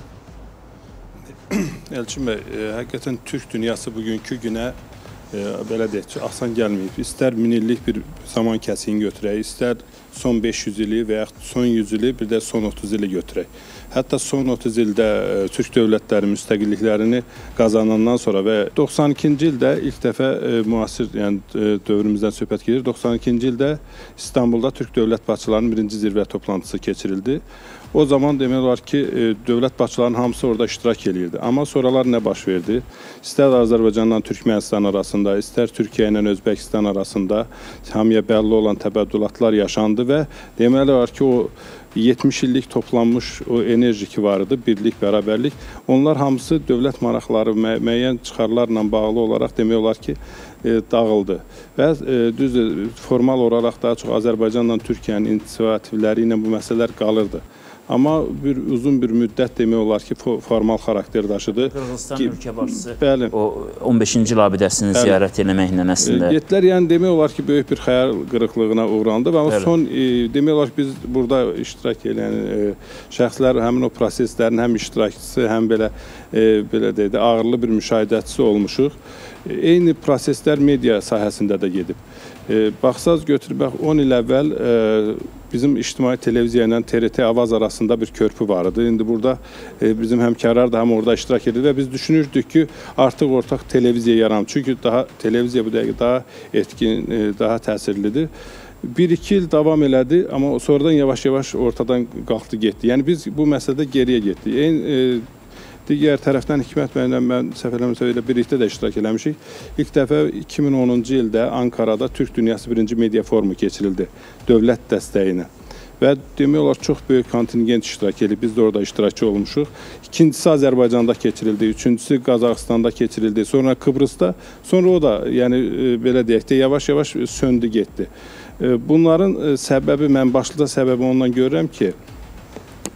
<clears throat> Elçin bəy, e, həqiqətən türk dünyası bugünkü günə e, belə deyək ki, asan gəlməyib. İstər 1000 illik bir zaman kəsiyini götürək, istər son 500 ili və yaxud son 100 ili, bir də son 30 ili götürək. Hətta son 30 ildə e, türk dövlətləri müstəqilliklərini qazanandan sonra və 92-ci ildə ilk dəfə e, müasir, yəni e, dövrümüzdən söhbət gedir. 92-ci ildə İstanbulda türk dövlət başçılarının birinci zirvə toplantısı keçirildi. O zaman demək olar ki, e, dövlət başçılarının hamısı orada iştirak eləyirdi. Amma sonralar nə baş verdi? İstər Azərbaycanla Türkmənistan arasında, istər Türkiyə ilə Özbəkistan arasında hamıya bəlli olan təbəddülatlar yaşandı və deməli olar ki, o 70 illik toplanmış o enerji ki var idi, birlik, bərabərlik, onlar hamısı dövlət maraqları mü müəyyən çıxarlarla bağlı olaraq demək olar ki, e, dağıldı. Və e, düzdür, formal olaraq daha çox Azərbaycanla Türkiyənin inisiativləri ilə bu məsələlər qalırdı. Amma bir uzun bir müddət demək olar ki, formal xarakter daşıdı. Qırğızstan Ki- ölkə başçısı Bəli. o 15-ci il abidəsini Bəli. ziyarət eləməklə əslində Getdilər, yəni demək olar ki, böyük bir xəyal qırıqlığına uğrandı və Bəli. son e, demək olar ki, biz burada iştirak edən e, şəxslər həmin o proseslərin həm iştirakçısı, həm belə e, belə deyək də ağırlı bir müşahidəçisi olmuşuq. E, eyni proseslər media sahəsində də gedib. E, baxsaz götürmək 10 il əvvəl e, bizim ictimai televiziya ilə TRT Avaz arasında bir körpü var idi. İndi burada e, bizim həmkarlar da həm orada iştirak edir və biz düşünürdük ki, artıq ortaq televiziya yaranıb. Çünki daha televiziya bu dəqiqə daha etkin, e, daha təsirlidir. 1-2 il davam elədi, amma sonradan yavaş-yavaş ortadan qalxdı, getdi. Yəni biz bu məsələdə geriyə getdik. Eyni e, digər tərəfdən Hikmət bəylə mən səhv eləmirəmsə elə birlikdə də iştirak eləmişik. İlk dəfə 2010-cu ildə Ankarada Türk Dünyası birinci media forumu keçirildi dövlət dəstəyi ilə. Və demək olar çox böyük kontingent iştirak edib. Biz də orada iştirakçı olmuşuq. İkincisi Azərbaycanda keçirildi, üçüncüsü Qazaxıstanda keçirildi, sonra Kıbrısda, sonra o da yəni e, belə deyək də yavaş-yavaş söndü, getdi. E, Bunların e, səbəbi mən başlıca səbəbi ondan görürəm ki,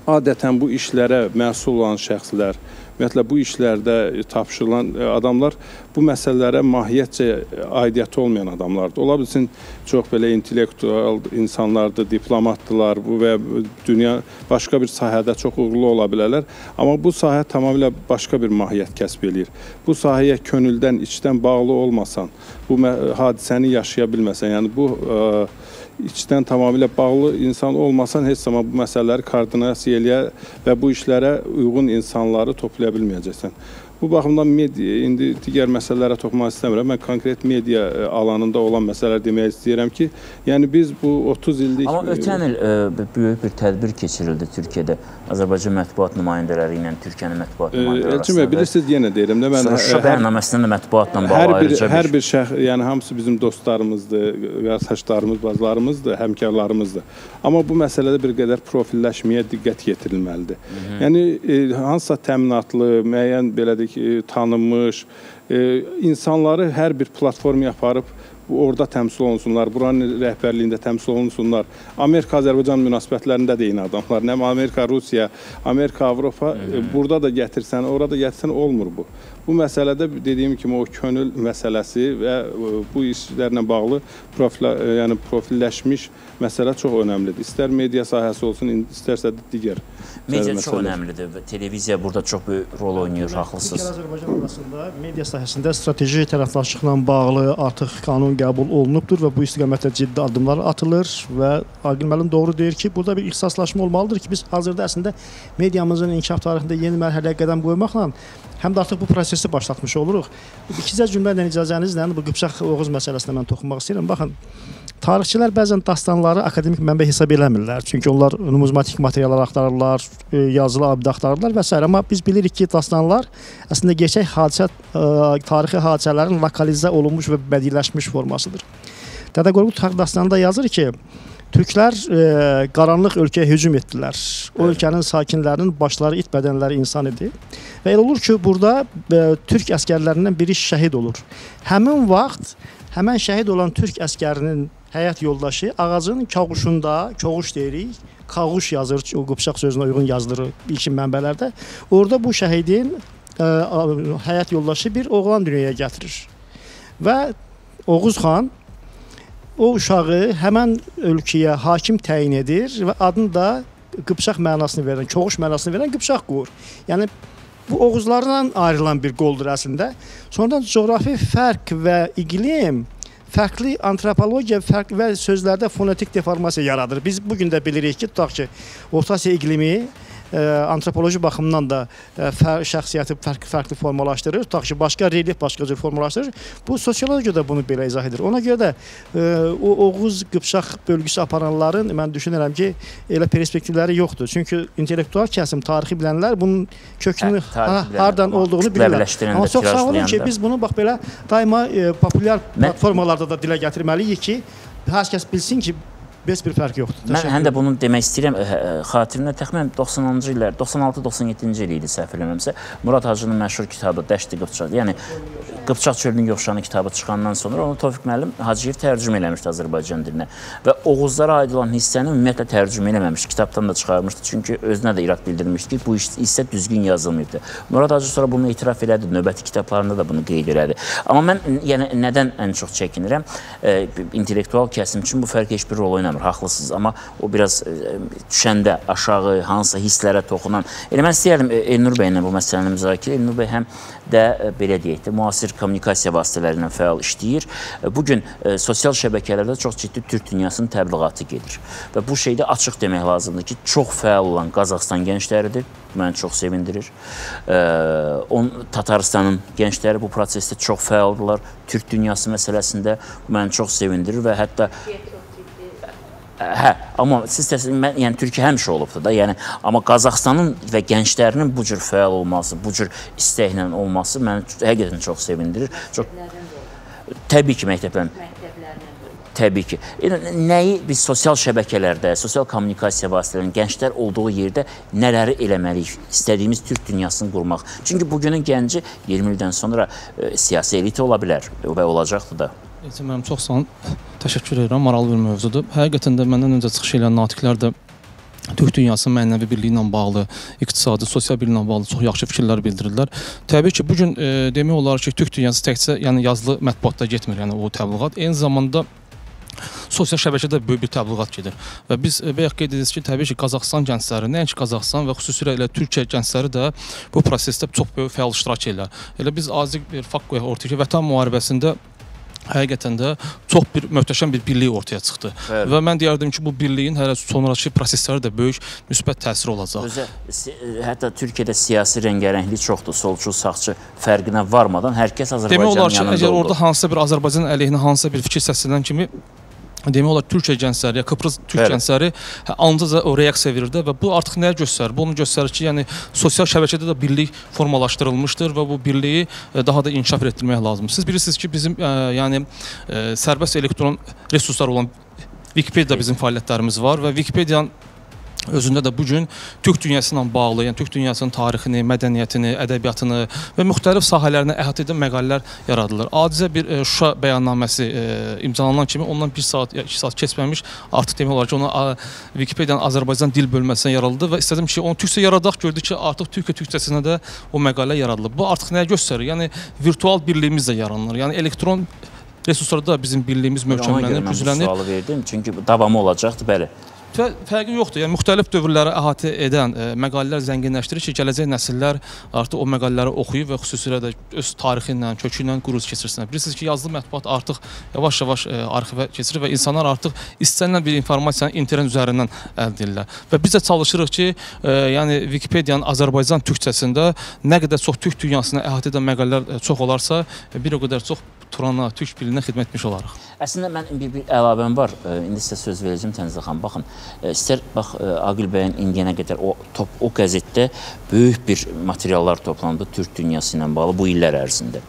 adətən bu işlərə məsul olan şəxslər, ümumiyyətlə bu işlərdə tapşırılan e, adamlar bu məsələlərə mahiyyətcə aidiyyəti olmayan adamlardır. Ola bilsin çox belə intellektual insanlardır, diplomatdılar, və dünya başqa bir sahədə çox uğurlu ola bilərlər, amma bu sahə tamamilə başqa bir mahiyyət kəsb eləyir. Bu sahəyə könüldən, içdən bağlı olmasan, bu hadisəni yaşaya bilməsən, yəni bu ə, içdən tamamilə bağlı insan olmasan heç zaman bu məsələləri koordinasiya eləyə və bu işlərə uyğun insanları toplaya bilməyəcəksən. Bu baxımdan media indi digər məsələlərə toxunmaq istəmirəm. Mən konkret media ə, alanında olan məsələlər demək istəyirəm ki, yəni biz bu 30 illik Amma ötən il ə, b- böyük bir tədbir keçirildi Türkiyədə. Azərbaycan mətbuat nümayəndələri ilə Türkiyənin mətbuat nümayəndələri Elçin bəy, bilirsiniz yenə deyirəm də mən Şuşa hər- bəyannaməsində də mətbuatla bağlı hər bir hər bir şəxs, yəni hamısı bizim dostlarımızdır, qardaşlarımız, bacılarımızdır, həmkarlarımızdır. Amma bu məsələdə bir qədər profilləşməyə diqqət yetirilməlidir. Yəni e, hansısa təminatlı, müəyyən belə deyək, e, tanınmış e, insanları hər bir platformaya aparıb orada təmsil olunsunlar, buranın rəhbərliyində təmsil olunsunlar. Amerika-Azərbaycan münasibətlərində də eyni adamlar. Nə Amerika, Rusiya, Amerika, Avropa e, burada da gətirsən, orada gətirsən olmur bu. Bu məsələdə dediyim kimi o könül məsələsi və e, bu işlərlə bağlı profil, e, yəni profilləşmiş məsələ çox önəmlidir. İstər media sahəsi olsun, istərsə digər media çox önəmlidir və televiziya burada çox böyük rol oynayır, Türkiyə haqlısınız. Azərbaycan arasında media sahəsində strateji tərəfdaşlıqla bağlı artıq qanun qəbul olunubdur və bu istiqamətdə ciddi addımlar atılır və Aqil müəllim doğru deyir ki, burada bir ixtisaslaşma olmalıdır ki, biz hazırda əslində mediamızın inkişaf tarixində yeni mərhələyə qədəm qoymaqla həm də artıq bu prosesi başlatmış oluruq. İkicə cümlə ilə icazənizlə bu Qıpçaq Oğuz məsələsinə mən toxunmaq istəyirəm. Baxın, tarixçilər bəzən dastanları akademik mənbə hesab eləmirlər. Çünki onlar numizmatik materiallar axtarırlar, e, yazılı abid axtarırlar və s. amma biz bilirik ki, dastanlar əslində gerçək hadisə ə, tarixi hadisələrin lokalizə olunmuş və bədiləşmiş formasıdır. Dədə Qorqud dastanında yazır ki, Türklər e, qaranlıq ölkəyə hücum etdilər. O ölkənin sakinlərinin başları it, bədənləri insan idi. Və elə olur ki, burada e, türk əskərlərindən biri şəhid olur. Həmin vaxt həmin şəhid olan türk əskərinin həyat yoldaşı ağacın kağuşunda, kağuş deyirik, kağuş yazır, qıpçaq sözünə uyğun yazılır ilkin mənbələrdə. Orada bu şəhidin ə, həyat yoldaşı bir oğlan dünyaya gətirir. Və Oğuz xan o uşağı həmən ölkəyə hakim təyin edir və adını da Qıpçaq mənasını verən, Koğuş mənasını verən Qıpçaq qoyur. Yəni bu Oğuzlardan ayrılan bir qoldur əslində. Sonradan coğrafi fərq və iqlim fərqli antropologiya fərq və sözlərdə fonetik deformasiya yaradır. Biz bu gün də bilirik ki, tutaq ki, Orta Asiya iqlimi antropoloji baxımdan da ə, fər şəxsiyyəti fərqli-fərqli formalaşdırır. Tutaq ki, başqa relyef başqa cür formalaşdırır. Bu sosiologiya da bunu belə izah edir. Ona görə də ə, o Oğuz Qıpçaq bölgüsü aparanların mən düşünürəm ki, elə perspektivləri yoxdur. Çünki intellektual kəsim, tarixi bilənlər bunun kökünü Hə, ha, hardan olduğunu bilirlər. Amma çox sağ olun ki, biz bunu bax belə daima e, populyar platformalarda da dilə gətirməliyik ki, hər kəs bilsin ki, heç bir fərq yoxdur. Mən Təşəkkür həm də bunu demək istəyirəm, ə, ə, xatirinə təxminən 90-cı illər, 96-97-ci il idi səhv eləmirəmsə, Murad Hacının məşhur kitabı Dəşti Qıpçaq, yəni Qıpçaq çölünün yoxşanı kitabı çıxandan sonra onu Tofiq müəllim Hacıyev tərcümə eləmişdi Azərbaycan dilinə və Oğuzlara aid olan hissəni ümumiyyətlə tərcümə eləməmiş, kitabdan da çıxarmışdı. Çünki özünə də irad bildirmişdi ki, bu hissə düzgün yazılmayıbdı. Murad Hacı sonra bunu etiraf elədi, növbəti kitablarında da bunu qeyd elədi. Amma mən yəni nədən ən çox çəkinirəm? E, intellektual kəsim üçün bu fərq heç bir rol oynamır, haqlısınız, amma o biraz e, düşəndə aşağı hansısa hisslərə toxunan. Elə mən istəyərdim Elnur bəylə bu məsələni müzakirə. Elnur bəy həm də e, belə deyək də müasir kommunikasiya vasitələri ilə fəal işləyir. E, Bu gün sosial şəbəkələrdə çox ciddi türk dünyasının təbliğatı gedir. Və bu şeydə açıq demək lazımdır ki, çox fəal olan Qazaxstan gəncləridir. Məni çox sevindirir. On Tataristanın gəncləri bu prosesdə çox fəaldırlar. Türk dünyası məsələsində məni çox sevindirir və hətta Hə, amma siz təsəvvür mən yəni Türkiyə həmişə olubdu da. Yəni amma Qazaxstanın və gənclərinin bu cür fəal olması, bu cür istəklə olması məni həqiqətən çox sevindirir. Çox Təbii ki, məktəblərin Təbii ki. Nəyi biz sosial şəbəkələrdə, sosial kommunikasiya vasitələrinin gənclər olduğu yerdə nələri eləməliyik? İstədiyimiz türk dünyasını qurmaq. Çünki bugünün gənci 20 ildən sonra e, siyasi elit ola bilər və olacaqdı da. Elçin müəllim çox sağ olun. Təşəkkür edirəm. Maraqlı bir mövzudur. Həqiqətən də məndən öncə çıxış edən natiqlər də Türk dünyasının mənəvi birliyi ilə bağlı, iqtisadi, sosial birliyi ilə bağlı çox yaxşı fikirlər bildirdilər. Təbii ki, bu gün e, demək olar ki, Türk dünyası təkcə yəni yazılı mətbuatda getmir, yəni o təbliğat. Eyni zamanda sosial şəbəkədə böyük bir təbliğat gedir. Və biz e, bayaq qeyd edirik ki, təbii ki, Qazaxstan gəncləri, nəinki Qazaxstan və xüsusilə elə Türkiyə gəncləri də bu prosesdə çox böyük fəal iştirak edirlər. Elə biz aziq bir fakt qoyaq ortaya ki, Vətən müharibəsində həqiqətən də çox bir möhtəşəm bir birlik ortaya çıxdı. Bəli. Və mən deyərdim ki, bu birliyin hələ sonrakı proseslərə də böyük müsbət təsiri olacaq. Özə hətta Türkiyədə siyasi rəngarənglik çoxdur. Solçu, sağçı fərqinə varmadan hər kəs Demək Azərbaycanın olar ki, yanında əgər oldu. orada hansısa bir Azərbaycan əleyhinə hansısa bir fikir səslənən kimi demək olar Türkiyə gəncləri, ya Kıbrıs türk Bəli. gəncləri hə, anca o reaksiya verir də və bu artıq nəyə göstərir? Bu onu göstərir ki, yəni sosial şəbəkədə də birlik formalaşdırılmışdır və bu birliyi e, daha da inkişaf etdirmək lazımdır. Siz bilirsiniz ki, bizim ə, yəni ə, sərbəst elektron resurslar olan Wikipedia bizim fəaliyyətlərimiz var və Wikipedianın özündə də bu gün Türk dünyası ilə bağlı, yəni Türk dünyasının tarixini, mədəniyyətini, ədəbiyyatını və müxtəlif sahələrini əhatə edən məqalələr yaradılır. Adicə bir e, Şuşa bəyannaməsi e, imzalanan kimi ondan 1 saat ya 2 saat keçməmiş artıq demək olar ki, ona Wikipediyanın Azərbaycan dil bölməsinə yaradıldı və istədim ki, onu türkcə yaradaq gördük ki, artıq Türkiyə türkcəsinə də o məqalə yaradılıb. Bu artıq nəyə göstərir? Yəni virtual birliyimiz də yaranır. Yəni elektron resurslarda da bizim birliyimiz Ona görə möhkəmlənir, mən bu güclənir. sualı verdim. Çünki davamı olacaqdı, bəli. Və fərqi yoxdur. Yəni müxtəlif dövrləri əhatə edən ə, məqalələr zənginləşdirir ki, gələcək nəsillər artıq o məqalələri oxuyub və xüsusilə də öz tarixi ilə, kökü ilə qüruz keçirsinlər. Bilirsiniz ki, yazılı mətbuat artıq yavaş-yavaş ə, arxivə keçirir və insanlar artıq istənilən bir informasiyanı internet üzərindən əldə edirlər. Və biz də çalışırıq ki, ə, yəni Wikipediyanın Azərbaycan türkçəsində nə qədər çox türk dünyasını əhatə edən məqalələr çox olarsa, bir o qədər çox Turana, türk bilinə xidmət etmiş olarıq. Əslində mən bir, bir əlavəm var. İndi sizə söz verəcəm Tənzil xanım. Baxın, istər bax Aqil bəyin indiyənə qədər o top o qəzetdə böyük bir materiallar toplandı türk dünyası ilə bağlı bu illər ərzində.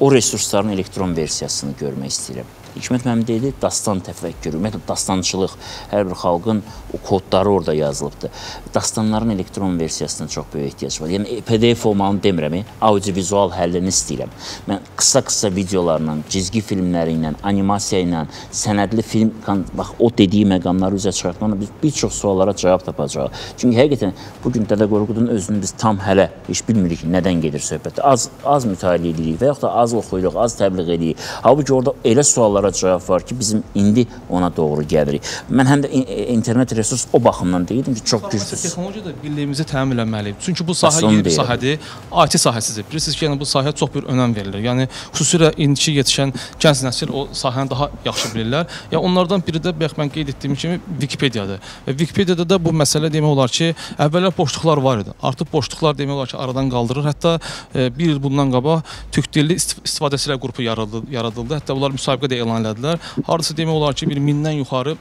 O resursların elektron versiyasını görmək istəyirəm. Hikmət müəllim dedi, dastan təfəkkürü, ümumiyyətlə dastançılıq, hər bir xalqın kodları orada yazılıbdır. Dastanların elektron versiyasına çox böyük ehtiyac var. Yəni PDF olmağını demirəm, e, audiovizual həllini istəyirəm. Mən qısa-qısa videolarla, cizgi filmləri ilə, animasiya ilə, sənədli film, bax o dediyi məqamları üzə çıxartmaqla biz bir çox suallara cavab tapacağıq. Çünki həqiqətən bu gün Dədə Qorqudun özünü biz tam hələ heç bilmirik nədən gedir söhbət. Az az mütaliə edirik və yaxud da az oxuyuruq, az təbliğ edirik. Halbuki orada elə suallar suallara cavab var ki, bizim indi ona doğru gəlirik. Mən həm də internet resurs o baxımdan deyirdim ki, çox güclü. Texnologiya da birliyimizi təmin etməliyik. Çünki bu sahə yeni bir sahədir. IT sahəsidir. Bilirsiniz ki, yəni bu sahəyə çox bir önəm verilir. Yəni xüsusilə indiki yetişən gənc nəsil o sahəni daha yaxşı bilirlər. Ya onlardan biri də bayaq mən qeyd etdiyim kimi Wikipediyadır. Və Wikipediyada da bu məsələ demək olar ki, əvvəllər boşluqlar var idi. Artıq boşluqlar demək olar ki, aradan qaldırır. Hətta e, bir il bundan qabaq türk dilli istifadəçilər qrupu yaradıldı. yaradıldı. Hətta bunlar müsabiqə də elan elədilər. Hardasa demək olar ki, bir mindən yuxarı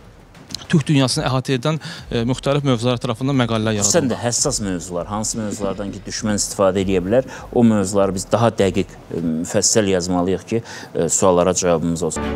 türk dünyasını əhatə edən e, müxtəlif mövzular ətrafında məqalələr yaradılır. Sən də həssas mövzular, hansı mövzulardan ki, düşmən istifadə edə bilər, o mövzuları biz daha dəqiq, e, müfəssəl yazmalıyıq ki, e, suallara cavabımız olsun.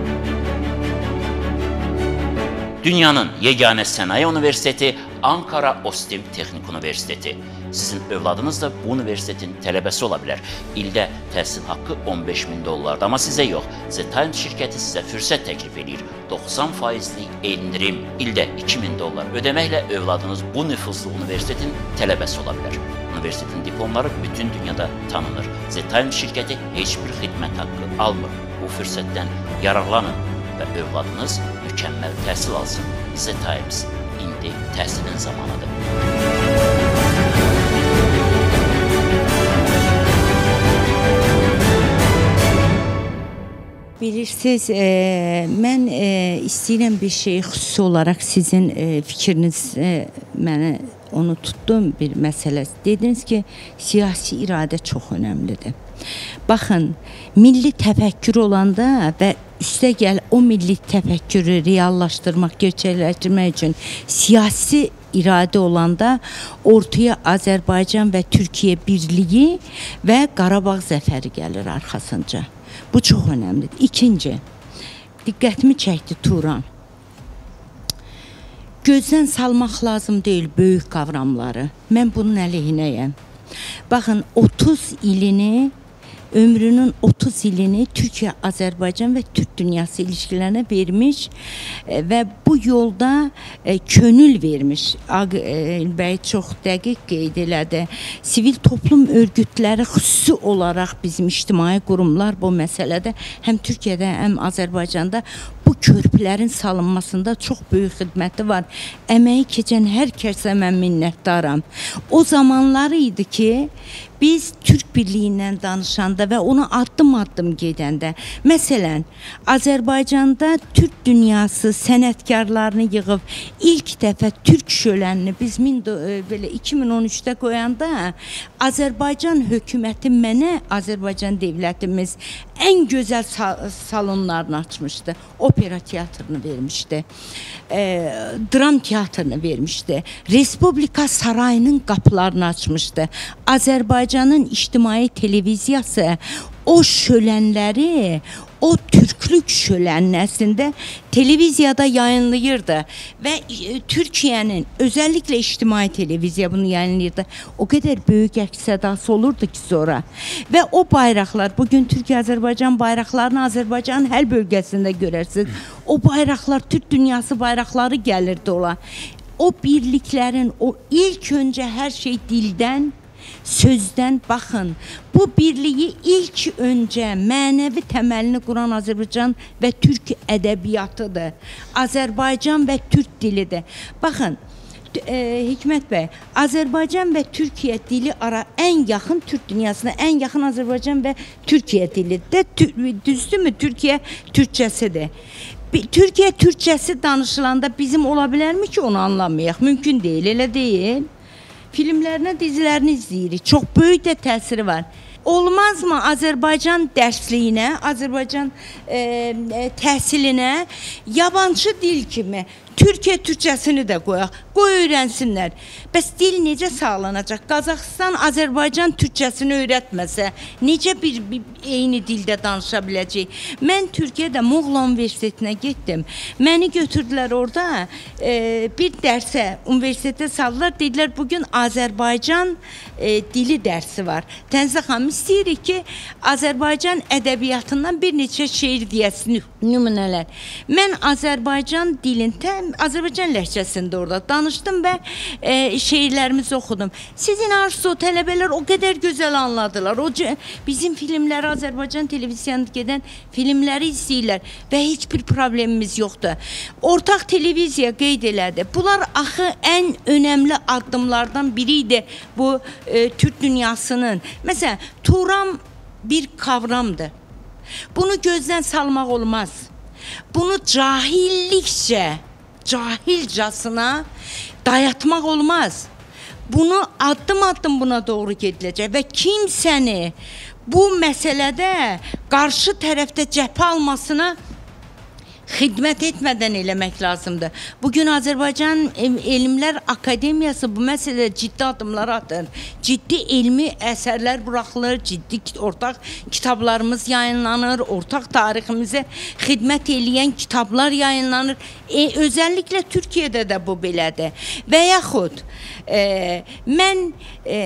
Dünyanın yeganə sənaye universiteti Ankara Ostim Texnik Universiteti. Sizin övladınız da bu universitetin tələbəsi ola bilər. İldə təhsil haqqı 15 min dollardır, amma sizə yox. Zetime şirkəti sizə fürsət təklif edir. 90 faizli endirim, ildə 2000 dollar ödəməklə övladınız bu nüfuzlu universitetin tələbəsi ola bilər. Universitetin diplomları bütün dünyada tanınır. Zetime şirkəti heç bir xidmət haqqı almır. Bu fürsətdən yararlanın və övladınız mükəmməl təhsil alsın. Zetimes indi təhsilin zamanıdır. Bilirsiniz, e, mən e, istəyirəm bir şey xüsusi olaraq sizin e, fikriniz e, mənə onu tutdum bir məsələ. Dediniz ki, siyasi iradə çox önəmlidir. Baxın, milli təfəkkür olanda və üstəgəl o milli təfəkkürü reallaşdırmaq, gerçəkləşdirmək üçün siyasi iradə olanda ortaya Azərbaycan və Türkiyə birliyi və Qarabağ zəfəri gəlir arxasınca. Bu çox önəmlidir. İkinci, diqqətimi çəkdi Turan. Gözdən salmaq lazım deyil böyük qavramları. Mən bunun əleyhinəyəm. Baxın 30 ilini ömrünün 30 ilini Türkiyə, Azərbaycan və Türk dünyası ilişkilərinə vermiş e, və bu yolda e, könül vermiş. Aqil çox dəqiq qeyd elədi. Sivil toplum örgütləri xüsusi olaraq bizim ictimai qurumlar bu məsələdə həm Türkiyədə, həm Azərbaycanda bu körpülərin salınmasında çox böyük xidməti var. Əməyi keçən hər kəsə mən minnətdaram. O zamanlar idi ki, biz Türk birliyindən danışanda və onu addım-addım gedəndə, məsələn, Azərbaycanda Türk dünyası sənətkarlarını yığıb ilk dəfə Türk şölənini biz min belə 2013-də qoyanda Azərbaycan hökuməti mənə Azərbaycan dövlətimiz ən gözəl salonlarını açmışdı. Opera teatrını vermişdi. E, dram teatrını vermişdi. Respublika sarayının qapılarını açmışdı. Azərbaycanın ictimai televiziyası o şölənləri o türklük şölənəsində televiziyada yayınlayırdı və e, Türkiyənin özəlliklə ictimai televiziya bunu yayınlayırdı. O qədər böyük əks-sədası olurdu ki sonra. Və o bayraqlar bu gün Türkiyə-Azərbaycan bayraqlarını Azərbaycanın hər bölgəsində görərsiniz. O bayraqlar Türk dünyası bayraqları gəlirdi ola. O birliklərin o ilk öncə hər şey dildən sözdən baxın. Bu birliyi ilk öncə mənəvi təməlini quran Azərbaycan və türk ədəbiyyatıdır. Azərbaycan və türk dilidir. Baxın, e, Hikmət bəy, Azərbaycan və Türkiyə dili ara ən yaxın Türk dünyasına ən yaxın Azərbaycan və Türkiyə dilidir. Düzdürmü? Türkiyə türkçəsidir. Türkiyə türkçəsi danışılanda bizim ola bilərmi ki, onu anlamayaq? Mümkün deyil, elə deyil. Filmlərinə, dizilərini izləyirik. Çox böyük də təsiri var. Olmazmı Azərbaycan dərsliyinə, Azərbaycan e, təhsilinə yabancı dil kimi Türkiyə türkçəsini də qoyaq. Qoy öyrənsinlər. Bəs dil necə sağlanacaq? Qazaxıstan Azərbaycan türkçəsini öyrətməsə, necə bir, bir eyni dildə danışa biləcək? Mən Türkiyədə Muğla Universitetinə getdim. Məni götürdülər orada e, bir dərsə universitetə saldılar. Dedilər bu gün Azərbaycan e, dili dərsi var. Tənzə xanım istəyirik ki, Azərbaycan ədəbiyyatından bir neçə şeir deyəsin nümunələr. Mən Azərbaycan dilində, Azərbaycan ləhcəsində orada danışdım və e, şeirlərimizi oxudum. Sizin arzu tələbələr o qədər gözəl anladılar. O bizim filmləri Azərbaycan televiziyasında gedən filmləri izləyirlər və heç bir problemimiz yoxdur. Ortaq televiziya qeyd elədi. Bunlar axı ən önəmli addımlardan biri idi bu e, Türk dünyasının. Məsələn, Turam bir kavramdır. Bunu gözdən salmaq olmaz. Bunu cahillikcə, cahilcasına dayatmaq olmaz. Bunu addım-addım buna doğru gediləcək və kimsəni bu məsələdə qarşı tərəfdə cəbhə almasına xidmət etmədən eləmək lazımdır. Bu gün Azərbaycan Elmlər Akademiyası bu məsələdə ciddi addımlar atır. Ciddi elmi əsərlər buraxılır, ciddi ortaq kitablarımız yayınlanır, ortaq tariximizə xidmət eləyən kitablar yayınlanır. E, özəlliklə Türkiyədə də bu belədir. Və yaxud e, mən e,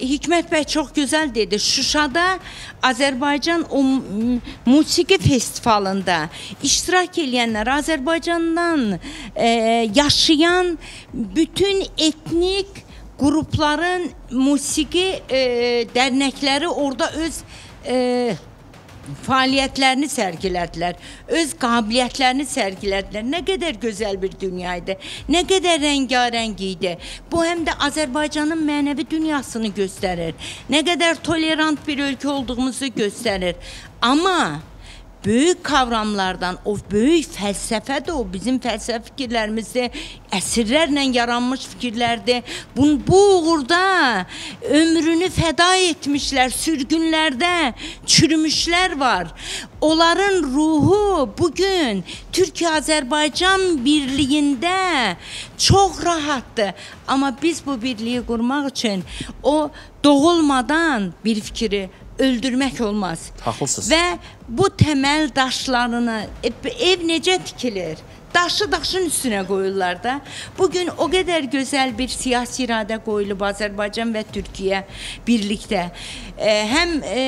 Hikmət bəy çox gözəl dedi. Şuşada Azərbaycan o m- musiqi festivalında iştirak edənlər Azərbaycandan e, yaşayan bütün etnik qrupların musiqi e, dərnəkləri orada öz e, fəaliyyətlərini sərgilədilər. Öz qabiliyyətlərini sərgilədilər. Nə qədər gözəl bir dünya idi. Nə qədər rəngarəng idi. Bu həm də Azərbaycanın mənəvi dünyasını göstərir. Nə qədər tolerant bir ölkə olduğumuzu göstərir. Amma böyük kavramlardan, o böyük fəlsəfədir, o bizim fəlsəfi fikirlərimizdir, əsrlərlə yaranmış fikirlərdir. Bu, bu uğurda ömrünü fəda etmişlər, sürgünlərdə çürümüşlər var. Onların ruhu bu gün Türkiyə-Azərbaycan birliyində çox rahatdır. Amma biz bu birliyi qurmaq üçün o doğulmadan bir fikri öldürmək olmaz. Haqlısınız. Və bu təməl daşlarını ev necə tikilir? Daşı daşın üstünə qoyurlar da. Bu gün o qədər gözəl bir siyasi iradə qoyulub Azərbaycan və Türkiyə birlikdə. E, həm e,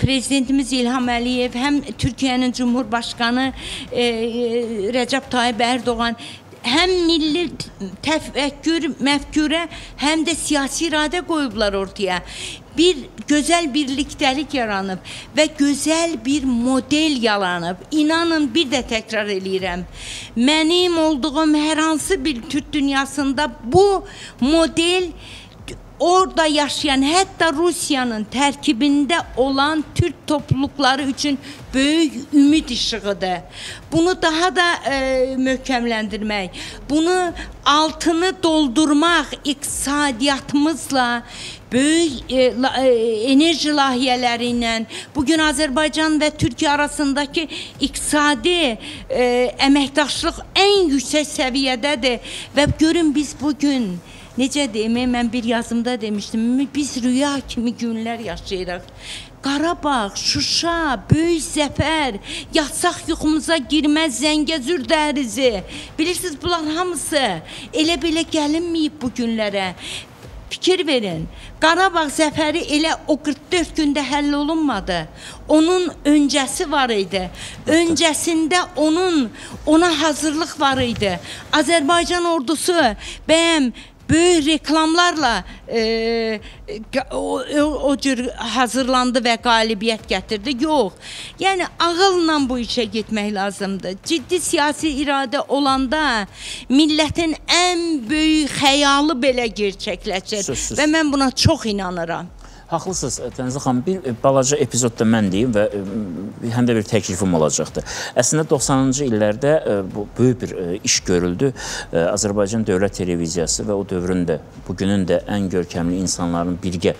prezidentimiz İlham Əliyev, həm Türkiyənin Cumhurbaşqanı e, Rəcəb Tayyib Ərdoğan həm milli təfəkkür, məfkürə, həm də siyasi iradə qoyublar ortaya. Bir gözəl birlikdəlik yaranıb və gözəl bir model yaranıb. İnanın bir də təkrar eləyirəm. Mənim olduğum hər hansı bir Türk dünyasında bu model orada yaşayan hətta Rusiyanın tərkibində olan türk topluluqları üçün böyük ümid işığıdır. Bunu daha da e, möhkəmləndirmək, bunu altını doldurmaq iqtisadiyyatımızla böyük e, la, e, enerji layihələri ilə bu gün Azərbaycan və Türkiyə arasındakı iqtisadi e, əməkdaşlıq ən yüksək səviyyədədir və görün biz bu gün Necə deyim, mən bir yazımda demişdim, biz rüya kimi günlər yaşayırıq. Qarabağ, Şuşa, böyük zəfər, yatsaq yuxumuza girməz Zəngəzur dəhlizi. Bilirsiniz, bunlar hamısı elə belə gəlinməyib bu günlərə. Fikir verin. Qarabağ zəfəri elə o 44 gündə həll olunmadı. Onun öncəsi var idi. Öncəsində onun ona hazırlıq var idi. Azərbaycan ordusu bəyəm böyük reklamlarla e, o, o cür hazırlandı və qalibiyyət gətirdi. Yox. Yəni ağılla bu işə getmək lazımdır. Ciddi siyasi iradə olanda millətin ən böyük xəyalı belə gerçəkləşir Sözsüz. və mən buna çox inanıram. Haqlısınız Tənzil xanım. Bir e, balaca epizodda mən deyim və e, həm də bir təklifim olacaqdı. Əslində 90-cı illərdə e, bu böyük bir iş görüldü. Azərbaycan Dövlət Televiziyası və o dövrün də bugünün də ən görkəmli insanların birgə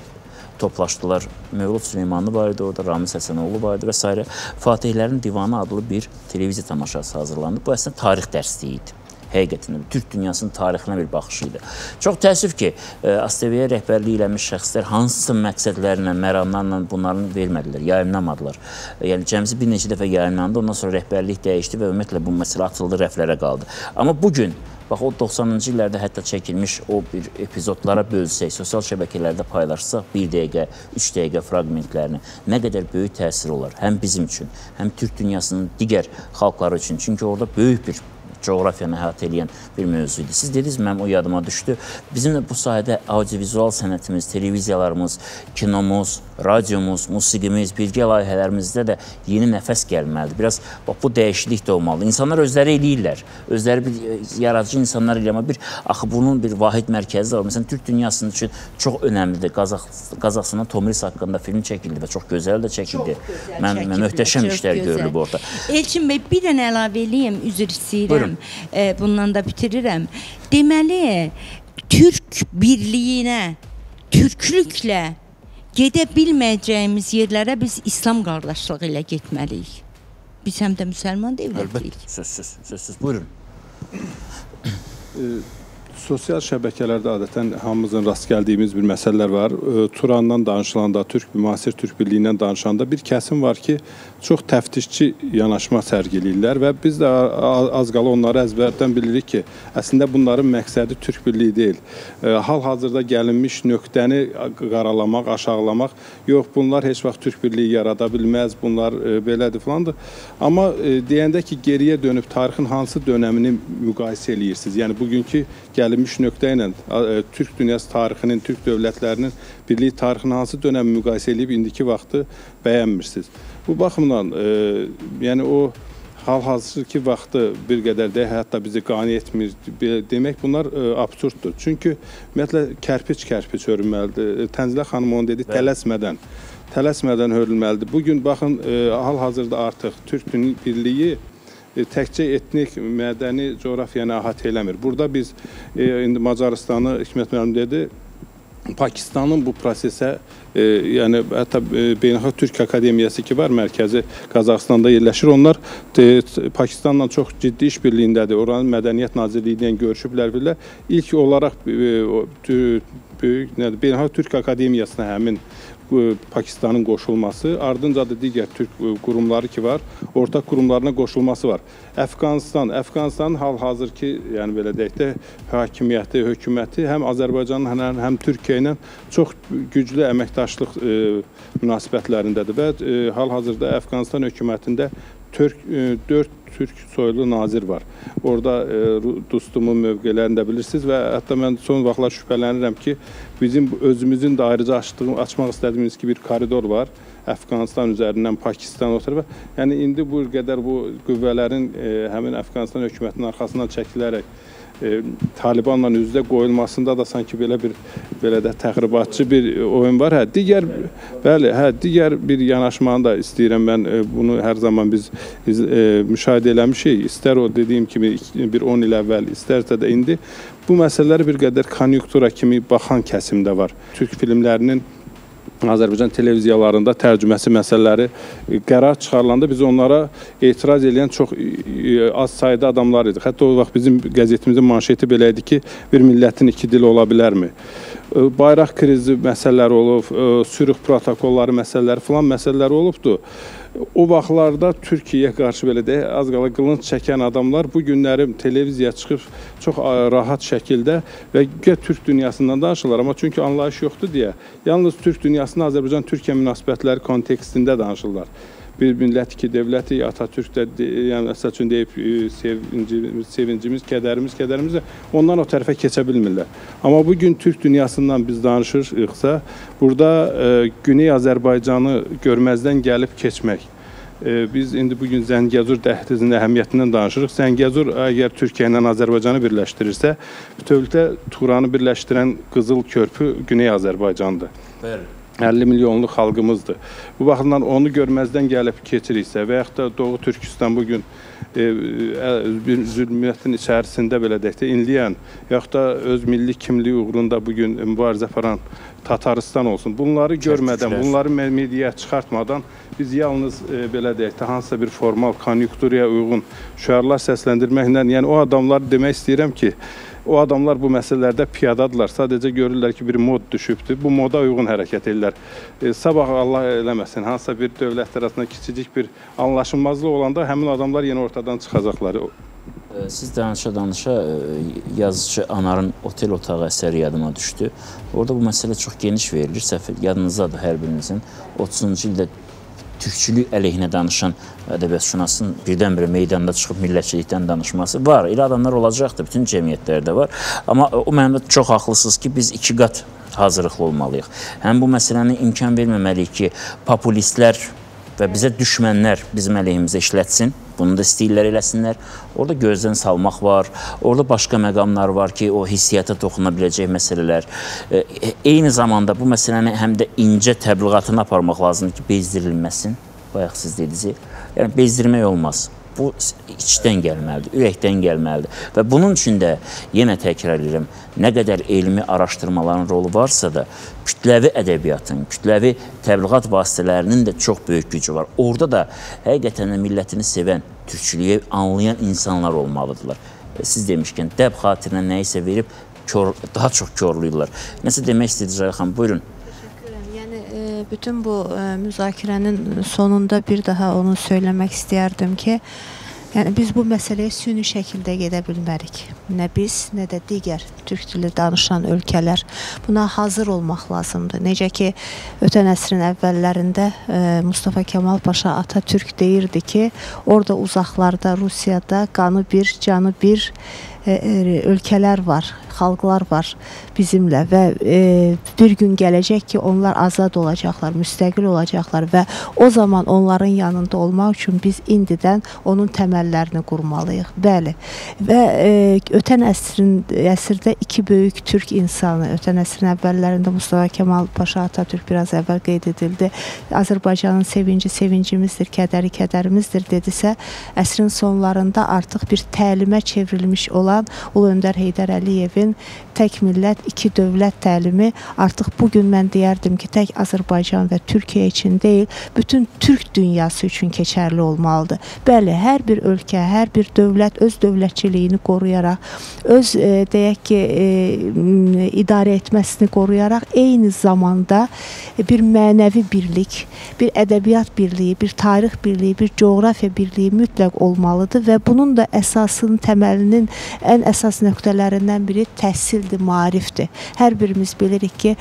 toplaşdılar. Mövlud Süleymanlı var idi orada, Ramiz Həsənoğlu var idi və s. Fatihlərin Divanı adlı bir televiziya tamaşası hazırlandı. Bu əslində tarix dərsliyi idi. Həqiqətən Türk dünyasının tarixinə bir baxış idi. Çox təəssüf ki, e, ASTV-yə rəhbərlik eləmiş şəxslər hansısa məqsədlərlə, məramlarla bunların vermədilər, yayımlamadılar. E, Yəni cəmsi bir neçə dəfə yayımlandı, ondan sonra rəhbərlik dəyişdi və ümumiyyətlə bu məsələ atıldı, rəflərə qaldı. Amma bu gün Bax o 90-cı illərdə hətta çəkilmiş o bir epizodlara bölsək, sosial şəbəkələrdə paylaşsaq 1 dəqiqə, 3 dəqiqə fraqmentlərini nə qədər böyük təsir olar həm bizim üçün, həm Türk dünyasının digər xalqları üçün. Çünki orada böyük bir coğrafiyanı əhatə edən bir mövzu idi. Siz dediniz, mənim o yadıma düşdü. Bizim də bu sahədə audiovizual sənətimiz, televiziyalarımız, kinomuz, radiomuz, musiqimiz, birgə layihələrimizdə də yeni nəfəs gəlməlidir. Biraz bax bu dəyişiklik də olmalıdır. İnsanlar özləri eləyirlər. Özləri bir e, yaradıcı insanlar eləyir, amma bir axı bunun bir vahid mərkəzi var. Məsələn, Türk dünyasının üçün çox önəmlidir. Qazax Qazaxıstan Tomris haqqında film çəkildi və çox gözəl də çəkildi. Mən, mən möhtəşəm işlər görülüb orada. Elçin bəy bir dənə əlavə eləyim, üzr istəyirəm. Buyurun. E, bundan da bitirirəm. Deməli, Türk birliyinə, türklüklə gedə bilməyəcəyimiz yerlərə biz İslam qardaşlığı ilə getməliyik. Biz həm də müsəlman dövlətliyik. Əlbəttə, sözsüz, sözsüz. Buyurun. Sosial şəbəkələrdə adətən hamımızın rast gəldiyimiz bir məsələlər var. Turandan danışılanda, Türk müasir Türk birliyindən danışanda bir kəsim var ki, çox təftişçi yanaşma sərgiləyirlər və biz də az qala onları əzbərdən bilirik ki, əslində bunların məqsədi Türk birliyi deyil. E, Hal-hazırda gəlinmiş nöqtəni qaralamaq, aşağılamaq, yox bunlar heç vaxt Türk birliyi yarada bilməz, bunlar e, belədir filandır. Amma e, deyəndə ki, geriyə dönüb tarixin hansı dönəmini müqayisə eləyirsiniz? Yəni bugünkü gəlinmiş nöqtə ilə Türk dünyası tarixinin, Türk dövlətlərinin birlik tarixini hansı dönəmi müqayisə edib indiki vaxtı bəyənmirsiniz? Bu baxımdan, e, yəni o hal-hazırki vaxtı bir qədər də hətta bizi qane etmir belə demək bunlar e, absurddur. Çünki ümumiyyətlə kərpic-kərpic hörülməlidir. E, Tənzilə xanım onu dedi, tələsmədən tələsmədən hörülməlidir. Bu gün baxın e, hal-hazırda artıq Türk birliyi təkcə etnik, mədəni coğrafiyanı əhatə eləmir. Burada biz e, indi Macarıstanı Hikmət müəllim dedi, Pakistanın bu prosesə, yəni hətta e, Beynəlxalq Türk Akademiyası ki var, mərkəzi Qazaxıstanda yerləşir. Onlar e, Pakistanla çox ciddi işbirliyindədir. Oranın Mədəniyyət Nazirliyi ilə görüşüblər billər. İlk olaraq e, böyük nədir? Beynəlxalq Türk Akademiyasına həmin e, Pakistanın qoşulması, ardınca da digər türk e, qurumları ki var, ortaq qurumlarına qoşulması var. Əfqanistan, Əfqanistanın hal-hazırki, yəni belə deyək də, hakimiyyəti, hökuməti həm Azərbaycanın, həm, həm Türkiyə ilə çox güclü əməkdaşlıq e, münasibətlərindədir və e, hal-hazırda Əfqanistan hökumətində Türk e, 4 türk soylu nazir var. Orada e, Ru- Dustumun mövqelərində bilirsiniz və hətta mən son vaxtlar şübhələnirəm ki, bizim özümüzün də ayrıca açdığım, açmaq istədiyimiz ki, bir koridor var. Əfqanistan üzərindən Pakistan o tərəfə. Yəni indi bu qədər bu qüvvələrin e, həmin Əfqanistan hökumətinin arxasından çəkilərək e, Talibanla üzdə qoyulmasında da sanki belə bir belə də təxribatçı bir oyun var. Hə, digər bəli, hə, digər bir yanaşmanı da istəyirəm mən e, bunu hər zaman biz iz, e, müşahidə eləmişik. İstər o dediyim kimi bir 10 il əvvəl, istərsə də indi bu məsələlər bir qədər konjunktura kimi baxan kəsimdə var. Türk filmlərinin Azərbaycan televiziyalarında tərcüməsi məsələləri e, qərar çıxarılanda biz onlara etiraz edən çox e, az sayda adamlar idik. Hətta o vaxt bizim qəzetimizin manşeti belə idi ki, bir millətin iki dili ola bilərmi? E, Bayraq krizi məsələləri olub, e, sürüx protokolları məsələləri filan məsələlər olubdu. O vaxtlarda Türkiyəyə qarşı belə deyək, az qala qılınc çəkən adamlar bu günləri televiziyaya çıxıb çox rahat şəkildə və güya Türk dünyasından danışırlar, amma çünki anlayış yoxdur deyə, yalnız Türk dünyasının Azərbaycan-Türkiyə münasibətləri kontekstində danışırlar. Bir millət iki dövləti Atatürk də yəni əsas üçün deyib e, sevincimiz, sevincimiz, kədərimiz, kədərimiz də ondan o tərəfə keçə bilmirlər. Amma bu gün Türk dünyasından biz danışırıqsa, burada e, Güney Azərbaycanı görməzdən gəlib keçmək e, biz indi bu gün Zəngəzur dəhlizinin əhəmiyyətindən danışırıq. Zəngəzur əgər Türkiyə ilə Azərbaycanı birləşdirirsə, bütövlükdə Turanı birləşdirən qızıl körpü Güney Azərbaycandır. Bəli. 50 milyonluq xalqımızdır. Bu baxımdan onu görməzdən gəlib keçiriksə və yaxud da Doğu Türkistan bu gün e, e, bir zülmiyyətin içərisində belə deyək də inləyən yaxud da öz milli kimliyi uğrunda bu gün mübarizə aparan Tataristan olsun. Bunları görmədən, bunları mediaya çıxartmadan biz yalnız e, belə deyək də hansısa bir formal konjunkturaya uyğun şüarlar səsləndirməklə, yəni o adamları demək istəyirəm ki, O adamlar bu məsələlərdə piyadadılar. Sadəcə görürlər ki, bir mod düşübdür. Bu moda uyğun hərəkət edirlər. E, sabah Allah eləməsin, hansısa bir dövlətlər arasında kiçicik bir anlaşılmazlıq olanda həmin adamlar yenə ortadan çıxacaqlar. E, Siz danışa-danışa e, yazıcı Anarın otel otağı əsəri yadıma düşdü. Orada bu məsələ çox geniş verilir. Səhv yadınızdadır hər birinizin. 30-cu ildə türkçülük əleyhinə danışan ədəbiyyatşünasın birdən-birə meydanda çıxıb millətçilikdən danışması var. Elə adamlar olacaqdır, bütün cəmiyyətlərdə var. Amma o mənada çox haqlısınız ki, biz iki qat hazırlıqlı olmalıyıq. Həm bu məsələni imkan verməməliyik ki, populistlər və bizə düşmənlər bizim əleyhimizə işlətsin. Bunu da istəyirlər eləsinlər. Orada gözdən salmaq var. Orada başqa məqamlar var ki, o hissiyata toxuna biləcək məsələlər. E, eyni zamanda bu məsələni həm də incə təbliğatını aparmaq lazımdır ki, bezdirilməsin. Bayaq siz dediniz. Yəni bezdirmək olmaz. Bu içdən gəlməlidir, ürəkdən gəlməlidir. Və bunun üçün də yenə təkrar edirəm, nə qədər elmi araşdırmaların rolu varsa da, kütləvi ədəbiyyatın, kütləvi təbliğat vasitələrinin də çox böyük gücü var. Orada da həqiqətən də millətini sevən, türkçülüyü anlayan insanlar olmalıdırlar. Siz demişkən, dəb xatirinə nəyisə verib kör, daha çox körlüyürlər. Nəsə demək istədiniz Rəy xanım? Buyurun. Bütün bu e, müzakirənin sonunda bir daha onu söyləmək istəyərdim ki, Yəni biz bu məsələyə süni şəkildə gedə bilmərik. Nə biz, nə də digər türk dili danışan ölkələr buna hazır olmaq lazımdır. Necə ki, ötən əsrin əvvəllərində e, Mustafa Kemal Paşa Atatürk deyirdi ki, orada uzaqlarda Rusiyada qanı bir, canı bir e, ölkələr var, xalqlar var bizimlə və e, bir gün gələcək ki, onlar azad olacaqlar, müstəqil olacaqlar və o zaman onların yanında olmaq üçün biz indidən onun təməllərini qurmalıyıq. Bəli. Və e, ötən əsrin əsrdə iki böyük türk insanı, ötən əsrin əvvəllərində Mustafa Kemal Paşa Atatürk biraz əvvəl qeyd edildi. Azərbaycanın sevinci sevincimizdir, kədəri kədərimizdir dedisə, əsrin sonlarında artıq bir təlimə çevrilmiş olan Ulu Öndər Heydər Əliyevin tək millət, iki dövlət təlimi artıq bu gün mən deyərdim ki, tək Azərbaycan və Türkiyə üçün deyil, bütün türk dünyası üçün keçərli olmalıdır. Bəli, hər bir ölkə, hər bir dövlət öz dövlətçiliyini qoruyaraq, öz e, deyək ki, e, idarə etməsini qoruyaraq eyni zamanda bir mənəvi birlik, bir ədəbiyyat birliyi, bir tarix birliyi, bir coğrafiya birliyi mütləq olmalıdır və bunun da əsasının təməlinin ən əsas nöqtələrindən biri təhsildir, maarifdir. Hər birimiz bilirik ki,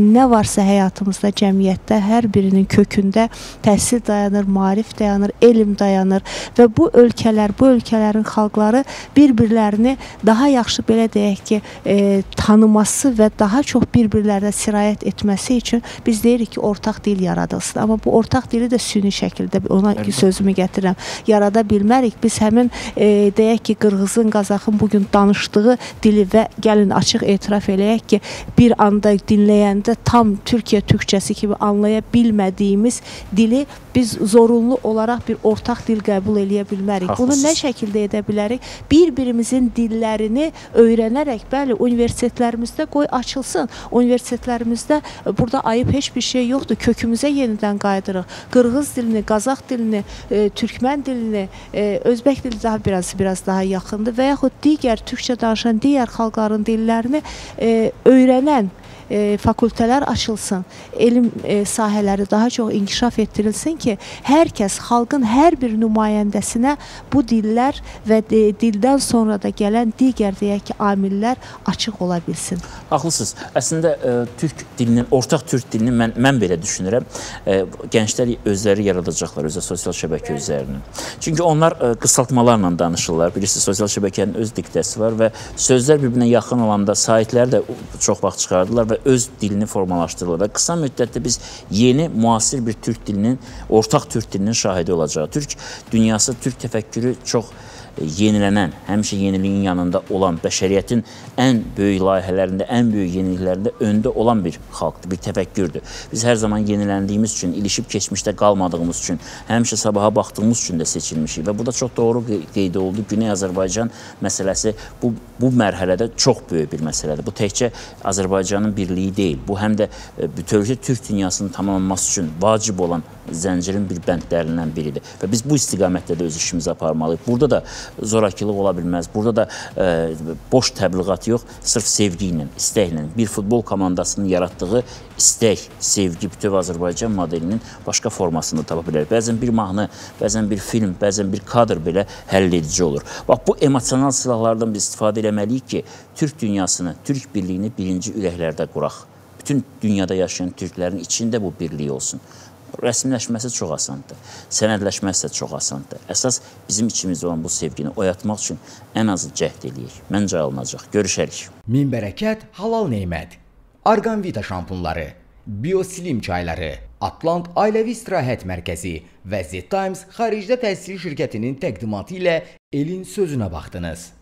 nə varsa həyatımızda, cəmiyyətdə hər birinin kökündə təhsil dayanır, maarif dayanır, elm dayanır və bu ölkələr, bu ölkələrin xalqları bir-birlərini daha yaxşı belə deyək ki, e, tanıması və daha çox bir-birlərinə sirayət etməsi üçün biz deyirik ki, ortaq dil yaradılsın. Amma bu ortaq dili də süni şəkildə ona Əlbə. sözümü gətirirəm. Yarada bilmərik. Biz həmin e, deyək ki, qırğızın, qazaxın bu gün danışdığı dili və gəlin açıq etiraf eləyək ki, bir anda dinləyəndə tam Türkiyə türkçəsi kimi anlaya bilmədiyimiz dili biz zorunlu olaraq bir ortaq dil qəbul eləyə bilmərik. Bunu nə şəkildə edə bilərik? Bir-birimizin dillərini öyrənərək, bəli, universitetlərimizdə qoy açılsın. Universitetlərimizdə burada ayıb heç bir şey yoxdur. Kökümüzə yenidən qayıdırıq. Qırğız dilini, Qazax dilini, e, Türkmən dilini, e, Özbək dili daha biraz biraz daha yaxındır və yaxud digər türkçə danışan digər xalqların dillərini e, öyrənən e, fakültələr açılsın, elm e, sahələri daha çox inkişaf etdirilsin ki, hər kəs xalqın hər bir nümayəndəsinə bu dillər və e, dildən sonra da gələn digər deyək ki, amillər açıq ola bilsin. Haqlısınız. Əslində ə, türk dilinin, ortaq türk dilinin mən mən belə düşünürəm, gənclər özləri yaradacaqlar özə sosial şəbəkə üzərindən. Çünki onlar qısaltmalarla danışırlar. Bilirsiniz, sosial şəbəkənin öz diktəsi var və sözlər bir-birinə yaxın olanda saytları da çox vaxt çıxardılar və öz dilini formalaşdırırlar. Və qısa müddətdə biz yeni müasir bir türk dilinin, ortaq türk dilinin şahidi olacağıq. Türk dünyası, türk təfəkkürü çox yenilənən, həmişə yeniliyin yanında olan, bəşəriyyətin ən böyük layihələrində, ən böyük yeniliklərində öndə olan bir xalqdır, bir təfəkkürdür. Biz hər zaman yeniləndiyimiz üçün, ilişib keçmişdə qalmadığımız üçün, həmişə sabaha baxdığımız üçün də seçilmişik və bu da çox doğru qeyd oldu. Güney Azərbaycan məsələsi bu bu mərhələdə çox böyük bir məsələdir. Bu təkcə Azərbaycanın birliyi deyil. Bu həm də bütövlükdə Türk dünyasının tamamlanması üçün vacib olan zəncirin bir bəndlərindən biridir. Və biz bu istiqamətdə də öz işimizi aparmalıyıq. Burada da zorakılıq ola bilməz. Burada da e, boş təbliğat yox, sırf sevgi ilə, istəklə bir futbol komandasının yaratdığı istək, sevgi bütöv Azərbaycan modelinin başqa formasını tapa bilər. Bəzən bir mahnı, bəzən bir film, bəzən bir kadr belə həll edici olur. Bax bu emosional silahlardan biz istifadə etməliyik ki, Türk dünyasını, Türk birliyini birinci ürəklərdə quraq. Bütün dünyada yaşayan türklərin içində bu birlik olsun. Rəsmiləşməsi çox asandır. Sənədləşməsi də çox asandır. Əsas bizim içimizdə olan bu sevgini oyatmaq üçün ən azı cəhd eləyək. Məncə alınacaq. Görüşərik. Min bərəkət, halal nemət. Argan Vita şampunları, Bioslim çayları, Atlant Ailəvi İstirahət Mərkəzi və Z Times xaricdə təhsil şirkətinin təqdimatı ilə elin sözünə baxdınız.